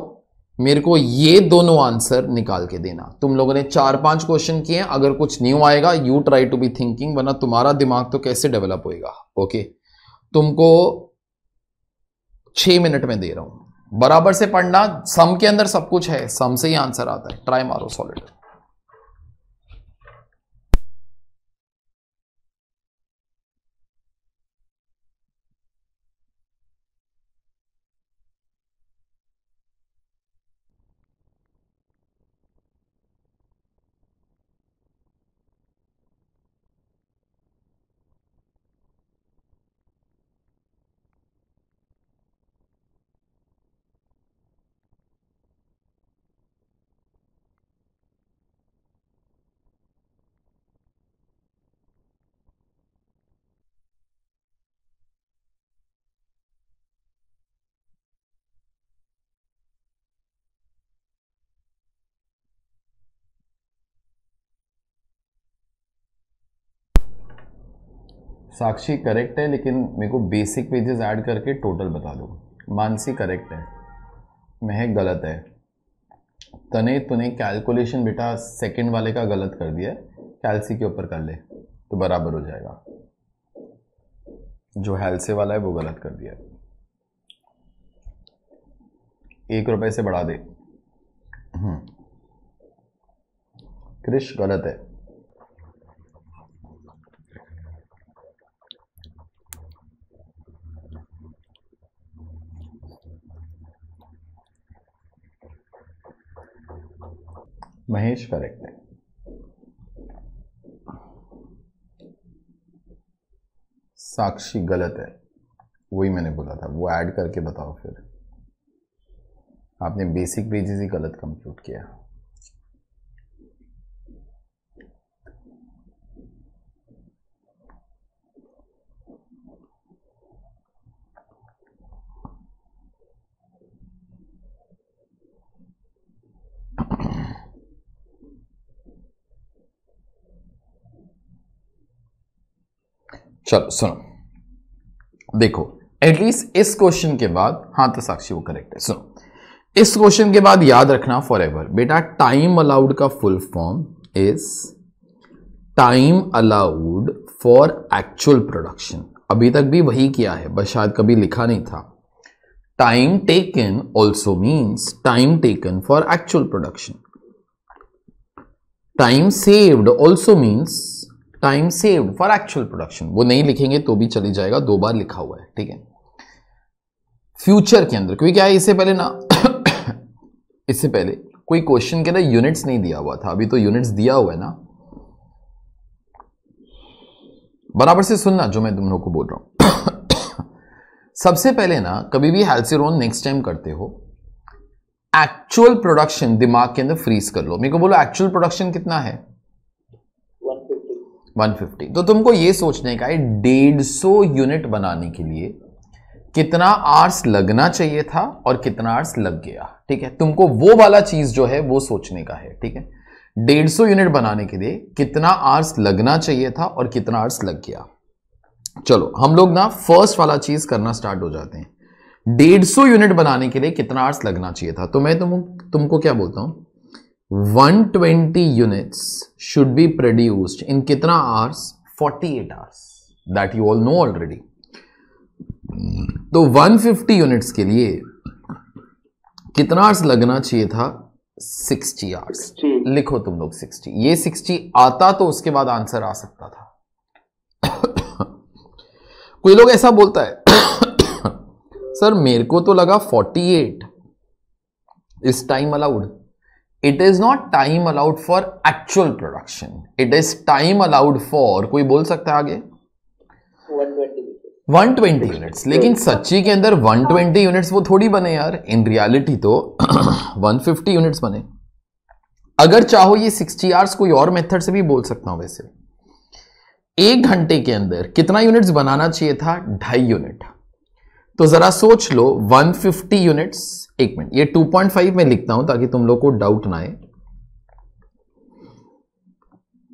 मेरे को ये दोनों आंसर निकाल के देना तुम लोगों ने चार पांच क्वेश्चन किए अगर कुछ न्यू आएगा you try to be thinking वरना तुम्हारा दिमाग तो कैसे डेवलप होएगा ओके तुमको छह मिनट में दे रहा हूं बराबर से पढ़ना सम के अंदर सब कुछ है सम से ही आंसर आता है ट्राई मारो सॉलिड साक्षी करेक्ट है लेकिन मेरे को बेसिक पेजेस ऐड करके टोटल बता दो मानसी करेक्ट है महक गलत है तने तूने कैलकुलेशन बेटा सेकंड वाले का गलत कर दिया कैलसी के ऊपर कर ले तो बराबर हो जाएगा जो हेल्से वाला है वो गलत कर दिया एक रुपए से बढ़ा दे हम्म। कृष गलत है महेश करेक्ट है साक्षी गलत है वही मैंने बोला था वो ऐड करके बताओ फिर आपने बेसिक पेजेस ही गलत कंप्यूट किया चलो सुनो देखो एटलीस्ट इस क्वेश्चन के बाद हाँ तो साक्षी वो करेक्ट है सुनो इस क्वेश्चन के बाद याद रखना फॉर एवर बेटा टाइम अलाउड का full form is time allowed for actual production अभी तक भी वही किया है बस शायद कभी लिखा नहीं था time taken also means time taken for actual production time saved also means time saved for actual production वो नहीं लिखेंगे तो भी चली जाएगा दो बार लिखा हुआ है ठीक है फ्यूचर के अंदर क्योंकि क्या है इससे पहले ना इससे पहले कोई क्वेश्चन के अंदर यूनिट्स नहीं दिया हुआ था अभी तो यूनिट्स दिया हुआ है ना बराबर से सुनना जो मैं तुम लोग को बोल रहा हूं सबसे पहले ना कभी भी हेल्सीरोन नेक्स्ट टाइम करते हो एक्चुअल प्रोडक्शन दिमाग के अंदर फ्रीज कर लो मेरे को बोलो एक्चुअल प्रोडक्शन कितना है 150 तो तुमको ये सोचने का है डेढ़ सौ यूनिट बनाने के लिए कितना आर्स लगना चाहिए था और कितना आर्स लग गया ठीक है तुमको वो वाला चीज जो है वो सोचने का है ठीक है डेढ़ सौ यूनिट बनाने के लिए कितना आर्स लगना चाहिए था और कितना आर्स लग गया चलो हम लोग ना फर्स्ट वाला चीज करना स्टार्ट हो जाते हैं डेढ़ सौ यूनिट बनाने के लिए कितना आर्स लगना चाहिए था तो मैं तुम तुमको क्या बोलता हूँ 120 units should be produced in kitna hours 48 hours that you all know already तो 150 यूनिट्स के लिए कितना आवर्स लगना चाहिए था 60 आवर्स लिखो तुम लोग 60 ये 60 आता तो उसके बाद आंसर आ सकता था कोई लोग ऐसा बोलता है सर मेरे को तो लगा 48 इस time allowed it is not time allowed for actual production it is time allowed for कोई बोल सकता है आगे 120 यूनिट्स लेकिन सच्ची के अंदर 120 यूनिट्स वो थोड़ी बने यार इन रियलिटी तो 150 यूनिट्स बने अगर चाहो ये 60 आवर्स कोई और मेथड से भी बोल सकता हूं वैसे एक घंटे के अंदर कितना यूनिट्स बनाना चाहिए था ढाई यूनिट तो जरा सोच लो 150 यूनिट्स एक मिनट ये 2.5 में लिखता हूं ताकि तुम लोग को डाउट ना आए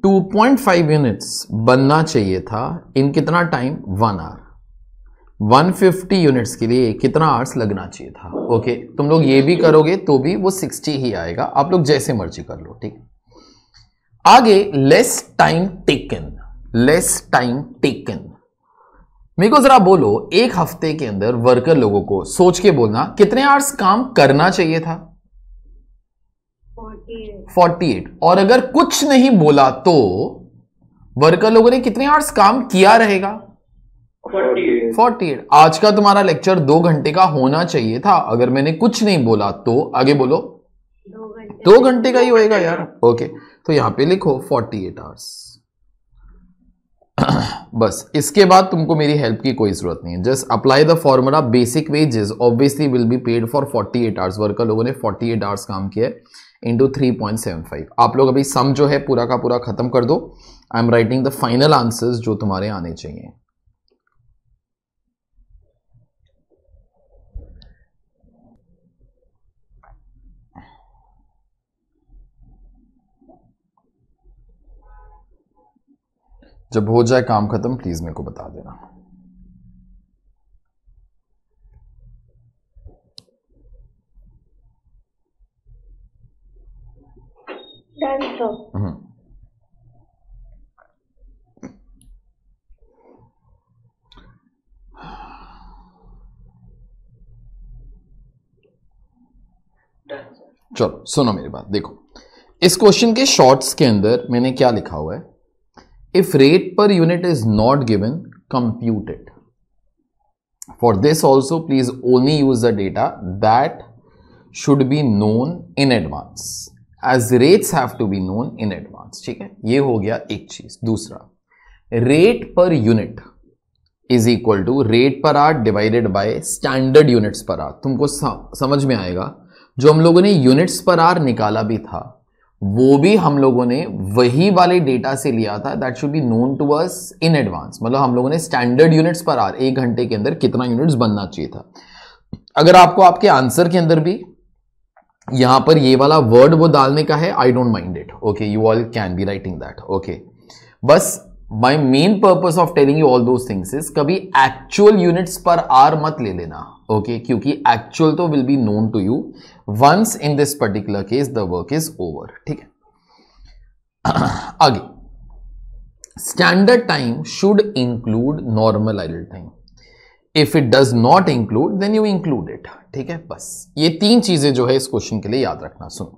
2.5 यूनिट्स बनना चाहिए था इन कितना टाइम वन आर 150 यूनिट्स के लिए कितना आर्स लगना चाहिए था ओके तुम लोग ये भी करोगे तो भी वो 60 ही आएगा आप लोग जैसे मर्जी कर लो ठीक आगे less time taken less time taken मेरे को जरा बोलो एक हफ्ते के अंदर वर्कर लोगों को सोच के बोलना कितने आवर्स काम करना चाहिए था 48 48 और अगर कुछ नहीं बोला तो वर्कर लोगों ने कितने आवर्स काम किया रहेगा 48 48 आज का तुम्हारा लेक्चर दो घंटे का होना चाहिए था अगर मैंने कुछ नहीं बोला तो आगे बोलो दो घंटे का ही होएगा यार ओके तो यहां पे लिखो 48 आवर्स बस इसके बाद तुमको मेरी हेल्प की कोई ज़रूरत नहीं है just apply the formula basic wages obviously will be paid for 48 hours worker लोगों ने 48 आवर्स काम किया है into three point seven five आप लोग अभी सम जो है पूरा का पूरा खत्म कर दो I am writing the final answers जो तुम्हारे आने चाहिए जब हो जाए काम खत्म प्लीज मेरे को बता देना हम्म। चलो सुनो मेरी बात देखो इस क्वेश्चन के शॉर्ट्स के अंदर मैंने क्या लिखा हुआ है If rate per unit is not given, compute it. For this also, please only use the data that should be known in advance. As rates have to be known in advance. ठीक है ये हो गया एक चीज दूसरा rate per unit is equal to rate per hour divided by standard units per hour तुमको समझ में आएगा जो हम लोगों ने यूनिट्स पर आर निकाला भी था वो भी हम लोगों ने वही वाले डेटा से लिया था that should be known to us in advance मतलब हम लोगों ने स्टैंडर्ड यूनिट्स पर आर एक घंटे के अंदर कितना यूनिट्स बनना चाहिए था अगर आपको आपके आंसर के अंदर भी यहां पर ये वाला वर्ड वो डालने का है I don't mind it okay you all can be writing that okay बस my main purpose of telling you all those things is कभी एक्चुअल यूनिट्स पर आर मत ले लेना ओके okay? क्योंकि एक्चुअल तो will be known to you once in this particular case the work is over ठीक है आगे standard time should include normal idle time if it does not include then you include it ठीक है बस ये तीन चीजें जो है इस क्वेश्चन के लिए याद रखना सुनो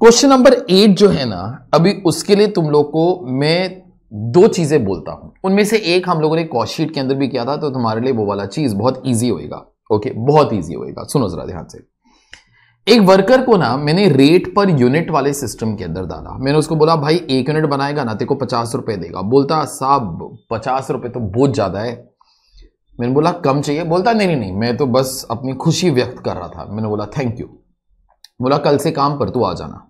क्वेश्चन नंबर एट जो है ना अभी उसके लिए तुम लोग को मैं दो चीज़ें बोलता हूं उनमें से एक हम लोगों ने कॉशीट के अंदर भी किया था तो तुम्हारे लिए वो वाला चीज़ बहुत ईजी होएगा ओके बहुत ईजी होएगा सुनो ज़रा ध्यान से एक वर्कर को ना मैंने रेट पर यूनिट वाले सिस्टम के अंदर डाला मैंने उसको बोला भाई एक यूनिट बनाएगा ना तेरे को पचास रुपए देगा बोलता साहब पचास रुपए तो बहुत ज़्यादा है मैंने बोला कम चाहिए बोलता नहीं नहीं नहीं मैं तो बस अपनी खुशी व्यक्त कर रहा था मैंने बोला थैंक यू बोला कल से काम पर तू आ जाना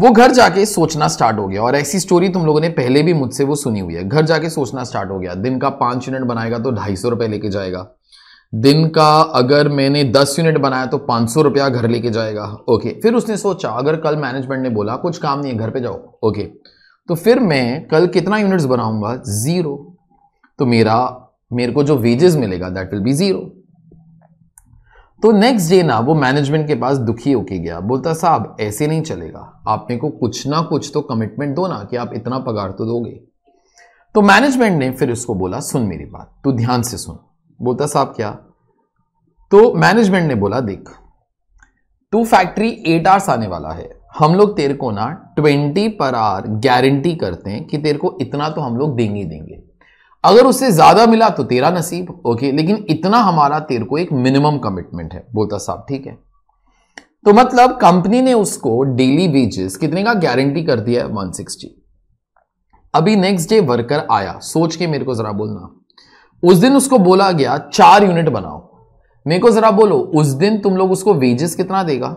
वो घर जाके सोचना स्टार्ट हो गया और ऐसी स्टोरी तुम लोगों ने पहले भी मुझसे वो सुनी हुई है घर जाके सोचना स्टार्ट हो गया दिन का पांच यूनिट बनाएगा तो ढाई सौ रुपये लेके जाएगा दिन का अगर मैंने दस यूनिट बनाया तो पाँच सौ रुपया घर लेके जाएगा ओके फिर उसने सोचा अगर कल मैनेजमेंट ने बोला कुछ काम नहीं है घर पे जाओ ओके तो फिर मैं कल कितना यूनिट्स बनाऊंगा ज़ीरो तो मेरा मेरे को जो वेजेस मिलेगा दैट विल बी ज़ीरो तो नेक्स्ट डे ना वो मैनेजमेंट के पास दुखी होके गया बोलता साहब ऐसे नहीं चलेगा आप मेरे को कुछ ना कुछ तो कमिटमेंट दो ना कि आप इतना पगार तो दोगे तो मैनेजमेंट ने फिर उसको बोला सुन मेरी बात तू ध्यान से सुन बोलता साहब क्या तो मैनेजमेंट ने बोला देख तू फैक्ट्री एट आवर्स आने वाला है हम लोग तेरे को ना ट्वेंटी पर आवर गारंटी करते हैं कि तेरे को इतना तो हम लोग देंगे देंगे अगर उससे ज़्यादा मिला तो तेरा नसीब ओके लेकिन इतना हमारा तेरे को एक मिनिमम कमिटमेंट है बोलता साहब ठीक है तो मतलब कंपनी ने उसको डेली वेजेस कितने का गारंटी कर दिया वन सिक्सटी अभी नेक्स्ट डे वर्कर आया सोच के मेरे को जरा बोलना उस दिन उसको बोला गया चार यूनिट बनाओ मेरे को जरा बोलो उस दिन तुम लोग उसको वेजेस कितना देगा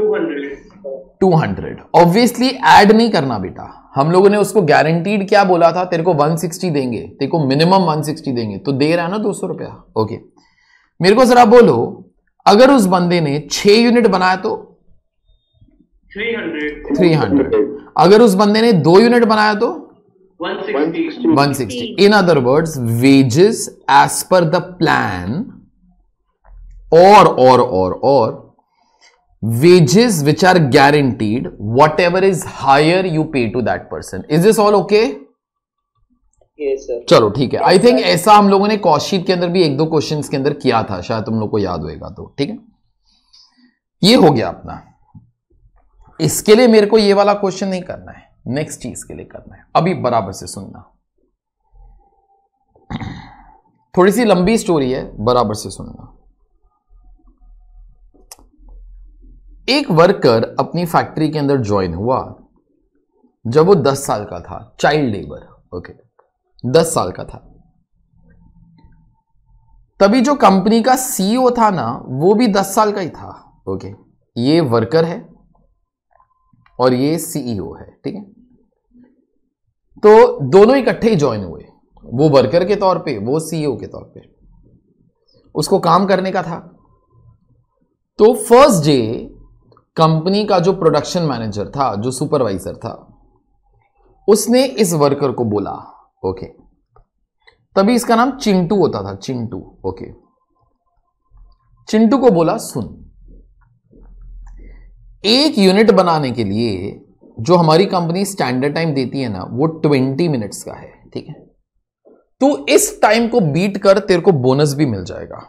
200 200 ऑब्वियसली ऐड नहीं करना बेटा हम लोगों ने उसको गारंटीड क्या बोला था तेरे को 160 देंगे तेरे को मिनिमम 160 देंगे तो दे रहा है ना दो सौ रुपया ओके मेरे को जरा बोलो अगर उस बंदे ने छह यूनिट बनाया तो 300 300 अगर उस बंदे ने दो यूनिट बनाया तो 160 160 in other words wages as per the plan और और और और wages which are guaranteed whatever is higher you pay to that person is this all okay चलो ठीक है आई थिंक ऐसा हम लोगों ने कॉशीट के अंदर भी एक दो क्वेश्चंस के अंदर किया था शायद तुम लोग को याद होएगा तो ठीक है ये हो गया अपना इसके लिए मेरे को ये वाला क्वेश्चन नहीं करना है नेक्स्ट चीज के लिए करना है अभी बराबर से सुनना थोड़ी सी लंबी स्टोरी है बराबर से सुनना एक वर्कर अपनी फैक्ट्री के अंदर ज्वाइन हुआ जब वो दस साल का था चाइल्ड लेबर ओके दस साल का था तभी जो कंपनी का सीईओ e था ना वो भी दस साल का ही था ओके ये वर्कर है और ये सीईओ e है ठीक है तो दोनों इकट्ठे ही ज्वाइन हुए वो वर्कर के तौर पे वो सीईओ e के तौर पे उसको काम करने का था तो फर्स्ट डे कंपनी का जो प्रोडक्शन मैनेजर था जो सुपरवाइजर था उसने इस वर्कर को बोला ओके तभी इसका नाम चिंटू होता था चिंटू ओके चिंटू को बोला सुन एक यूनिट बनाने के लिए जो हमारी कंपनी स्टैंडर्ड टाइम देती है ना वो ट्वेंटी मिनट्स का है ठीक है तू इस टाइम को बीट कर तेरे को बोनस भी मिल जाएगा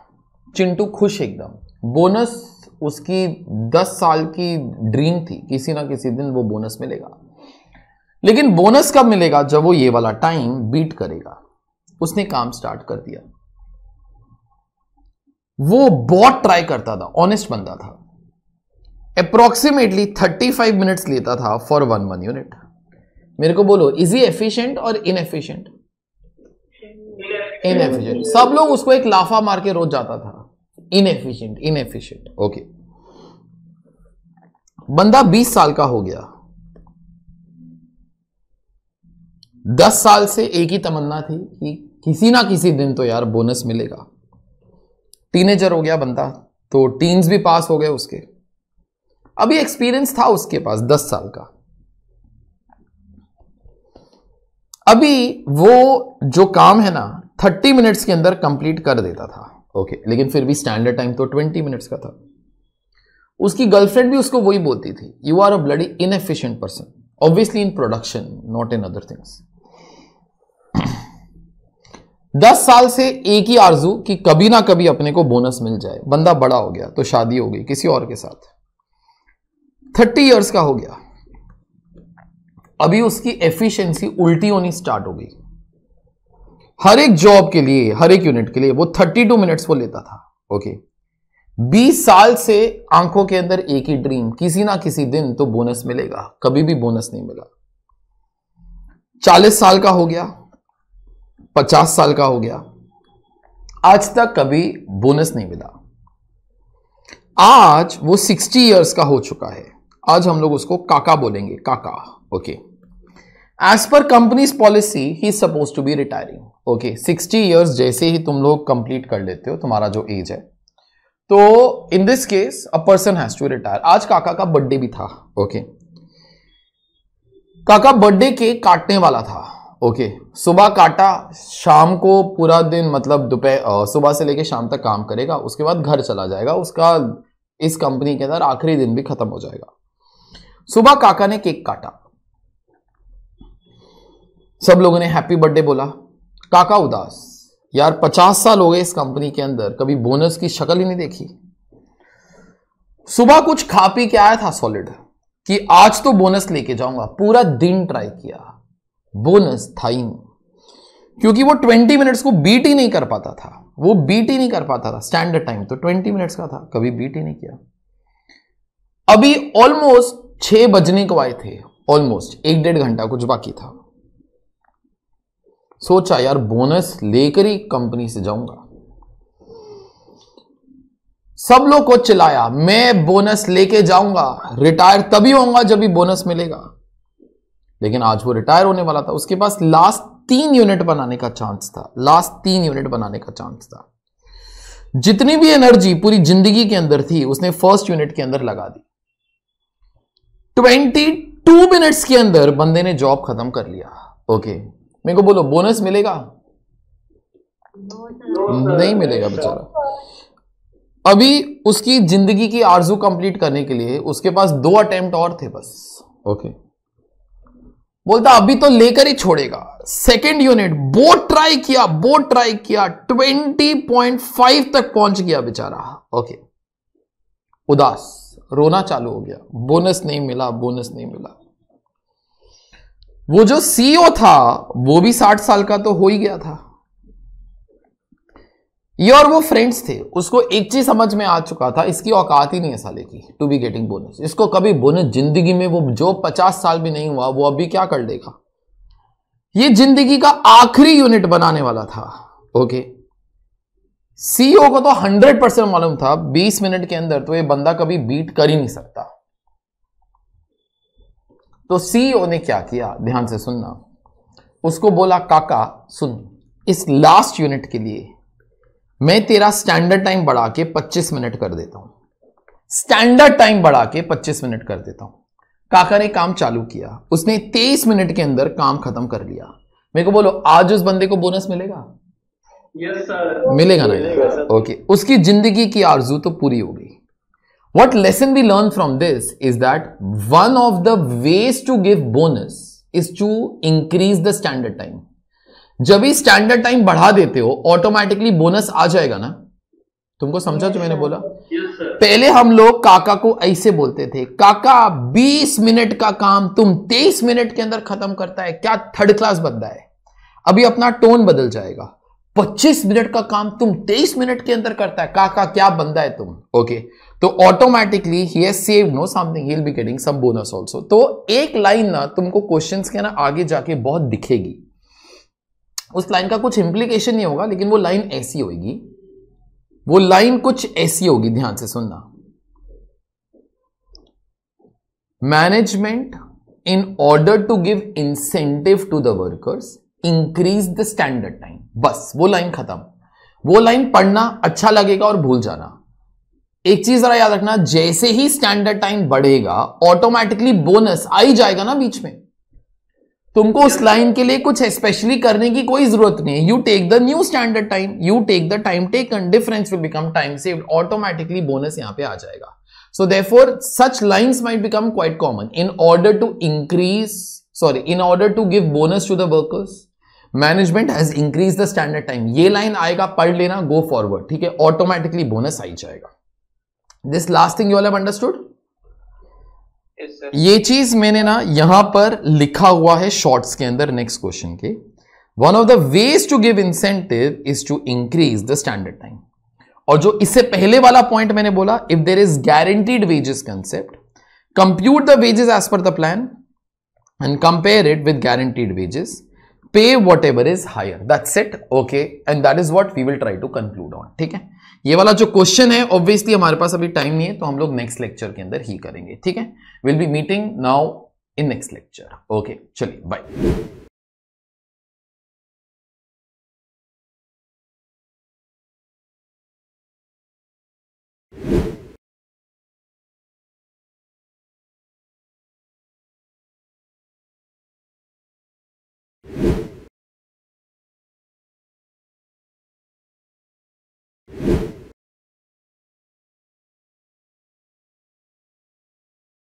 चिंटू खुश एकदम बोनस उसकी 10 साल की ड्रीम थी किसी ना किसी दिन वो बोनस मिलेगा लेकिन बोनस कब मिलेगा जब वो ये वाला टाइम बीट करेगा उसने काम स्टार्ट कर दिया वो बहुत ट्राई करता था ऑनेस्ट बंदा था अप्रोक्सीमेटली 35 मिनट्स लेता था फॉर वन वन यूनिट मेरे को बोलो इज ही एफिशिएंट और इनएफिशिएंट इनएफिशिएंट सब लोग उसको एक लाफा मार के रोज जाता था इनएफिशियंट इनएफिशियंट ओके बंदा 20 साल का हो गया 10 साल से एक ही तमन्ना थी कि किसी ना किसी दिन तो यार बोनस मिलेगा टीनेजर हो गया बंदा तो टीन्स भी पास हो गए उसके अभी एक्सपीरियंस था उसके पास 10 साल का अभी वो जो काम है ना 30 मिनट्स के अंदर कंप्लीट कर देता था ओके okay, लेकिन फिर भी स्टैंडर्ड टाइम तो ट्वेंटी मिनट्स का था उसकी गर्लफ्रेंड भी उसको वही बोलती थी you are a bloody efficient person obviously in production not in other things दस साल से एक ही आरजू कि कभी ना कभी अपने को बोनस मिल जाए बंदा बड़ा हो गया तो शादी हो गई किसी और के साथ थर्टी ईयर्स का हो गया अभी उसकी एफिशिएंसी उल्टी होनी स्टार्ट हो गई हर एक जॉब के लिए हर एक यूनिट के लिए वो थर्टी टू मिनट्स वो लेता था ओके बीस साल से आंखों के अंदर एक ही ड्रीम किसी ना किसी दिन तो बोनस मिलेगा कभी भी बोनस नहीं मिला चालीस साल का हो गया पचास साल का हो गया आज तक कभी बोनस नहीं मिला आज वो सिक्सटी इयर्स का हो चुका है आज हम लोग उसको काका बोलेंगे काका okay okay. As per company's policy he suppose to be retiring okay sixty years जैसे ही तुम लोग कंप्लीट कर लेते हो तुम्हारा जो एज है तो in this case a person has to retire आज काका का बर्थडे भी था ओके okay. काका बर्थडे केक काटने वाला था ओके okay. सुबह काटा शाम को पूरा दिन मतलब दोपहर सुबह से लेके शाम तक काम करेगा उसके बाद घर चला जाएगा उसका इस कंपनी के अंदर आखिरी दिन भी खत्म हो जाएगा सुबह काका ने केक काटा सब लोगों ने हैप्पी बर्थडे बोला काका उदास यार पचास साल हो गए इस कंपनी के अंदर कभी बोनस की शक्ल ही नहीं देखी सुबह कुछ खा पी के आया था सॉलिड कि आज तो बोनस लेके जाऊंगा पूरा दिन ट्राई किया बोनस था ही नहीं क्योंकि वो ट्वेंटी मिनट्स को बीट ही नहीं कर पाता था वो बीट ही नहीं कर पाता था स्टैंडर्ड टाइम तो ट्वेंटी मिनट्स का था कभी बीट ही नहीं किया अभी ऑलमोस्ट छह बजने को आए थे ऑलमोस्ट एक डेढ़ घंटा कुछ बाकी था सोचा यार बोनस लेकर ही कंपनी से जाऊंगा सब लोग को चिल्लाया मैं बोनस लेके जाऊंगा रिटायर तभी होऊंगा जब भी बोनस मिलेगा लेकिन आज वो रिटायर होने वाला था उसके पास लास्ट तीन यूनिट बनाने का चांस था लास्ट तीन यूनिट बनाने का चांस था जितनी भी एनर्जी पूरी जिंदगी के अंदर थी उसने फर्स्ट यूनिट के अंदर लगा दी ट्वेंटी टू मिनट्स के अंदर बंदे ने जॉब खत्म कर लिया ओके मेरे को बोलो बोनस मिलेगा नहीं मिलेगा बेचारा अभी उसकी जिंदगी की आरजू कंप्लीट करने के लिए उसके पास दो अटेम्प्ट और थे बस ओके बोलता अभी तो लेकर ही छोड़ेगा सेकेंड यूनिट बोट ट्राई किया बोट ट्राई किया 20.5 तक पहुंच गया बेचारा ओके उदास रोना चालू हो गया बोनस नहीं मिला बोनस नहीं मिला वो जो सीईओ e था वो भी साठ साल का तो हो ही गया था ये और वो फ्रेंड्स थे उसको एक चीज समझ में आ चुका था इसकी औकात ही नहीं है साले की टू बी गेटिंग बोनस इसको कभी बोनस जिंदगी में वो जो पचास साल भी नहीं हुआ वो अभी क्या कर देगा ये जिंदगी का आखिरी यूनिट बनाने वाला था ओके सीईओ e को तो हंड्रेड परसेंट मालूम था बीस मिनट के अंदर तो ये बंदा कभी बीट कर ही नहीं सकता तो सीईओ e ने क्या किया ध्यान से सुनना उसको बोला काका सुन इस लास्ट यूनिट के लिए मैं तेरा स्टैंडर्ड टाइम बढ़ा के 25 मिनट कर देता हूं स्टैंडर्ड टाइम बढ़ा के 25 मिनट कर देता हूं काका ने काम चालू किया उसने 23 मिनट के अंदर काम खत्म कर लिया मेरे को बोलो आज उस बंदे को बोनस मिलेगा yes, मिलेगा ना ओके उसकी जिंदगी की आरजू तो पूरी होगी What lesson we learn from this is that one of the ways to give bonus is to increase the standard time. जब भी स्टैंडर्ड टाइम बढ़ा देते हो ऑटोमेटिकली बोनस आ जाएगा ना तुमको समझा जो मैंने बोला yes, पहले हम लोग काका को ऐसे बोलते थे काका 20 मिनट का काम तुम 23 मिनट के अंदर खत्म करता है क्या थर्ड क्लास बंदा है अभी अपना टोन बदल जाएगा 25 मिनट का काम तुम 23 मिनट के अंदर करता है काका क्या बंदा है तुम ओके okay. तो ऑटोमेटिकली ही has save no something he will be getting some bonus also तो एक लाइन ना तुमको क्वेश्चन के ना आगे जाके बहुत दिखेगी उस लाइन का कुछ इंप्लीकेशन नहीं होगा लेकिन वो लाइन ऐसी होगी वो लाइन कुछ ऐसी होगी ध्यान से सुनना management in order to give incentive to the workers increase the standard time बस वो लाइन खत्म वो लाइन पढ़ना अच्छा लगेगा और भूल जाना एक चीज जरा याद रखना जैसे ही स्टैंडर्ड टाइम बढ़ेगा ऑटोमेटिकली बोनस आ ही जाएगा ना बीच में तुमको उस लाइन के लिए कुछ स्पेशली करने की कोई जरूरत नहीं है you take the new standard time you take the time take and difference will become time save automatically bonus यहां पे आ जाएगा so four such lines might become quite common in order to increase sorry in order to give bonus to the workers management has increase the standard time ये लाइन आएगा पढ़ लेना गो फॉरवर्ड ठीक है ऑटोमेटिकली बोनस आई जाएगा this last thing you all have understood ये चीज मैंने ना यहां पर लिखा हुआ है शॉर्ट्स के अंदर नेक्स्ट क्वेश्चन के one of the ways to give incentive is to increase the standard time और जो इससे पहले वाला पॉइंट मैंने बोला if there is guaranteed wages concept compute the wages as per the plan and compare it with guaranteed wages pay whatever is higher that's it okay and that is what we will try to conclude on ठीक है ये वाला जो क्वेश्चन है ऑब्वियसली हमारे पास अभी टाइम नहीं है तो हम लोग नेक्स्ट लेक्चर के अंदर ही करेंगे ठीक है will be meeting now in next lecture okay चलिए बाय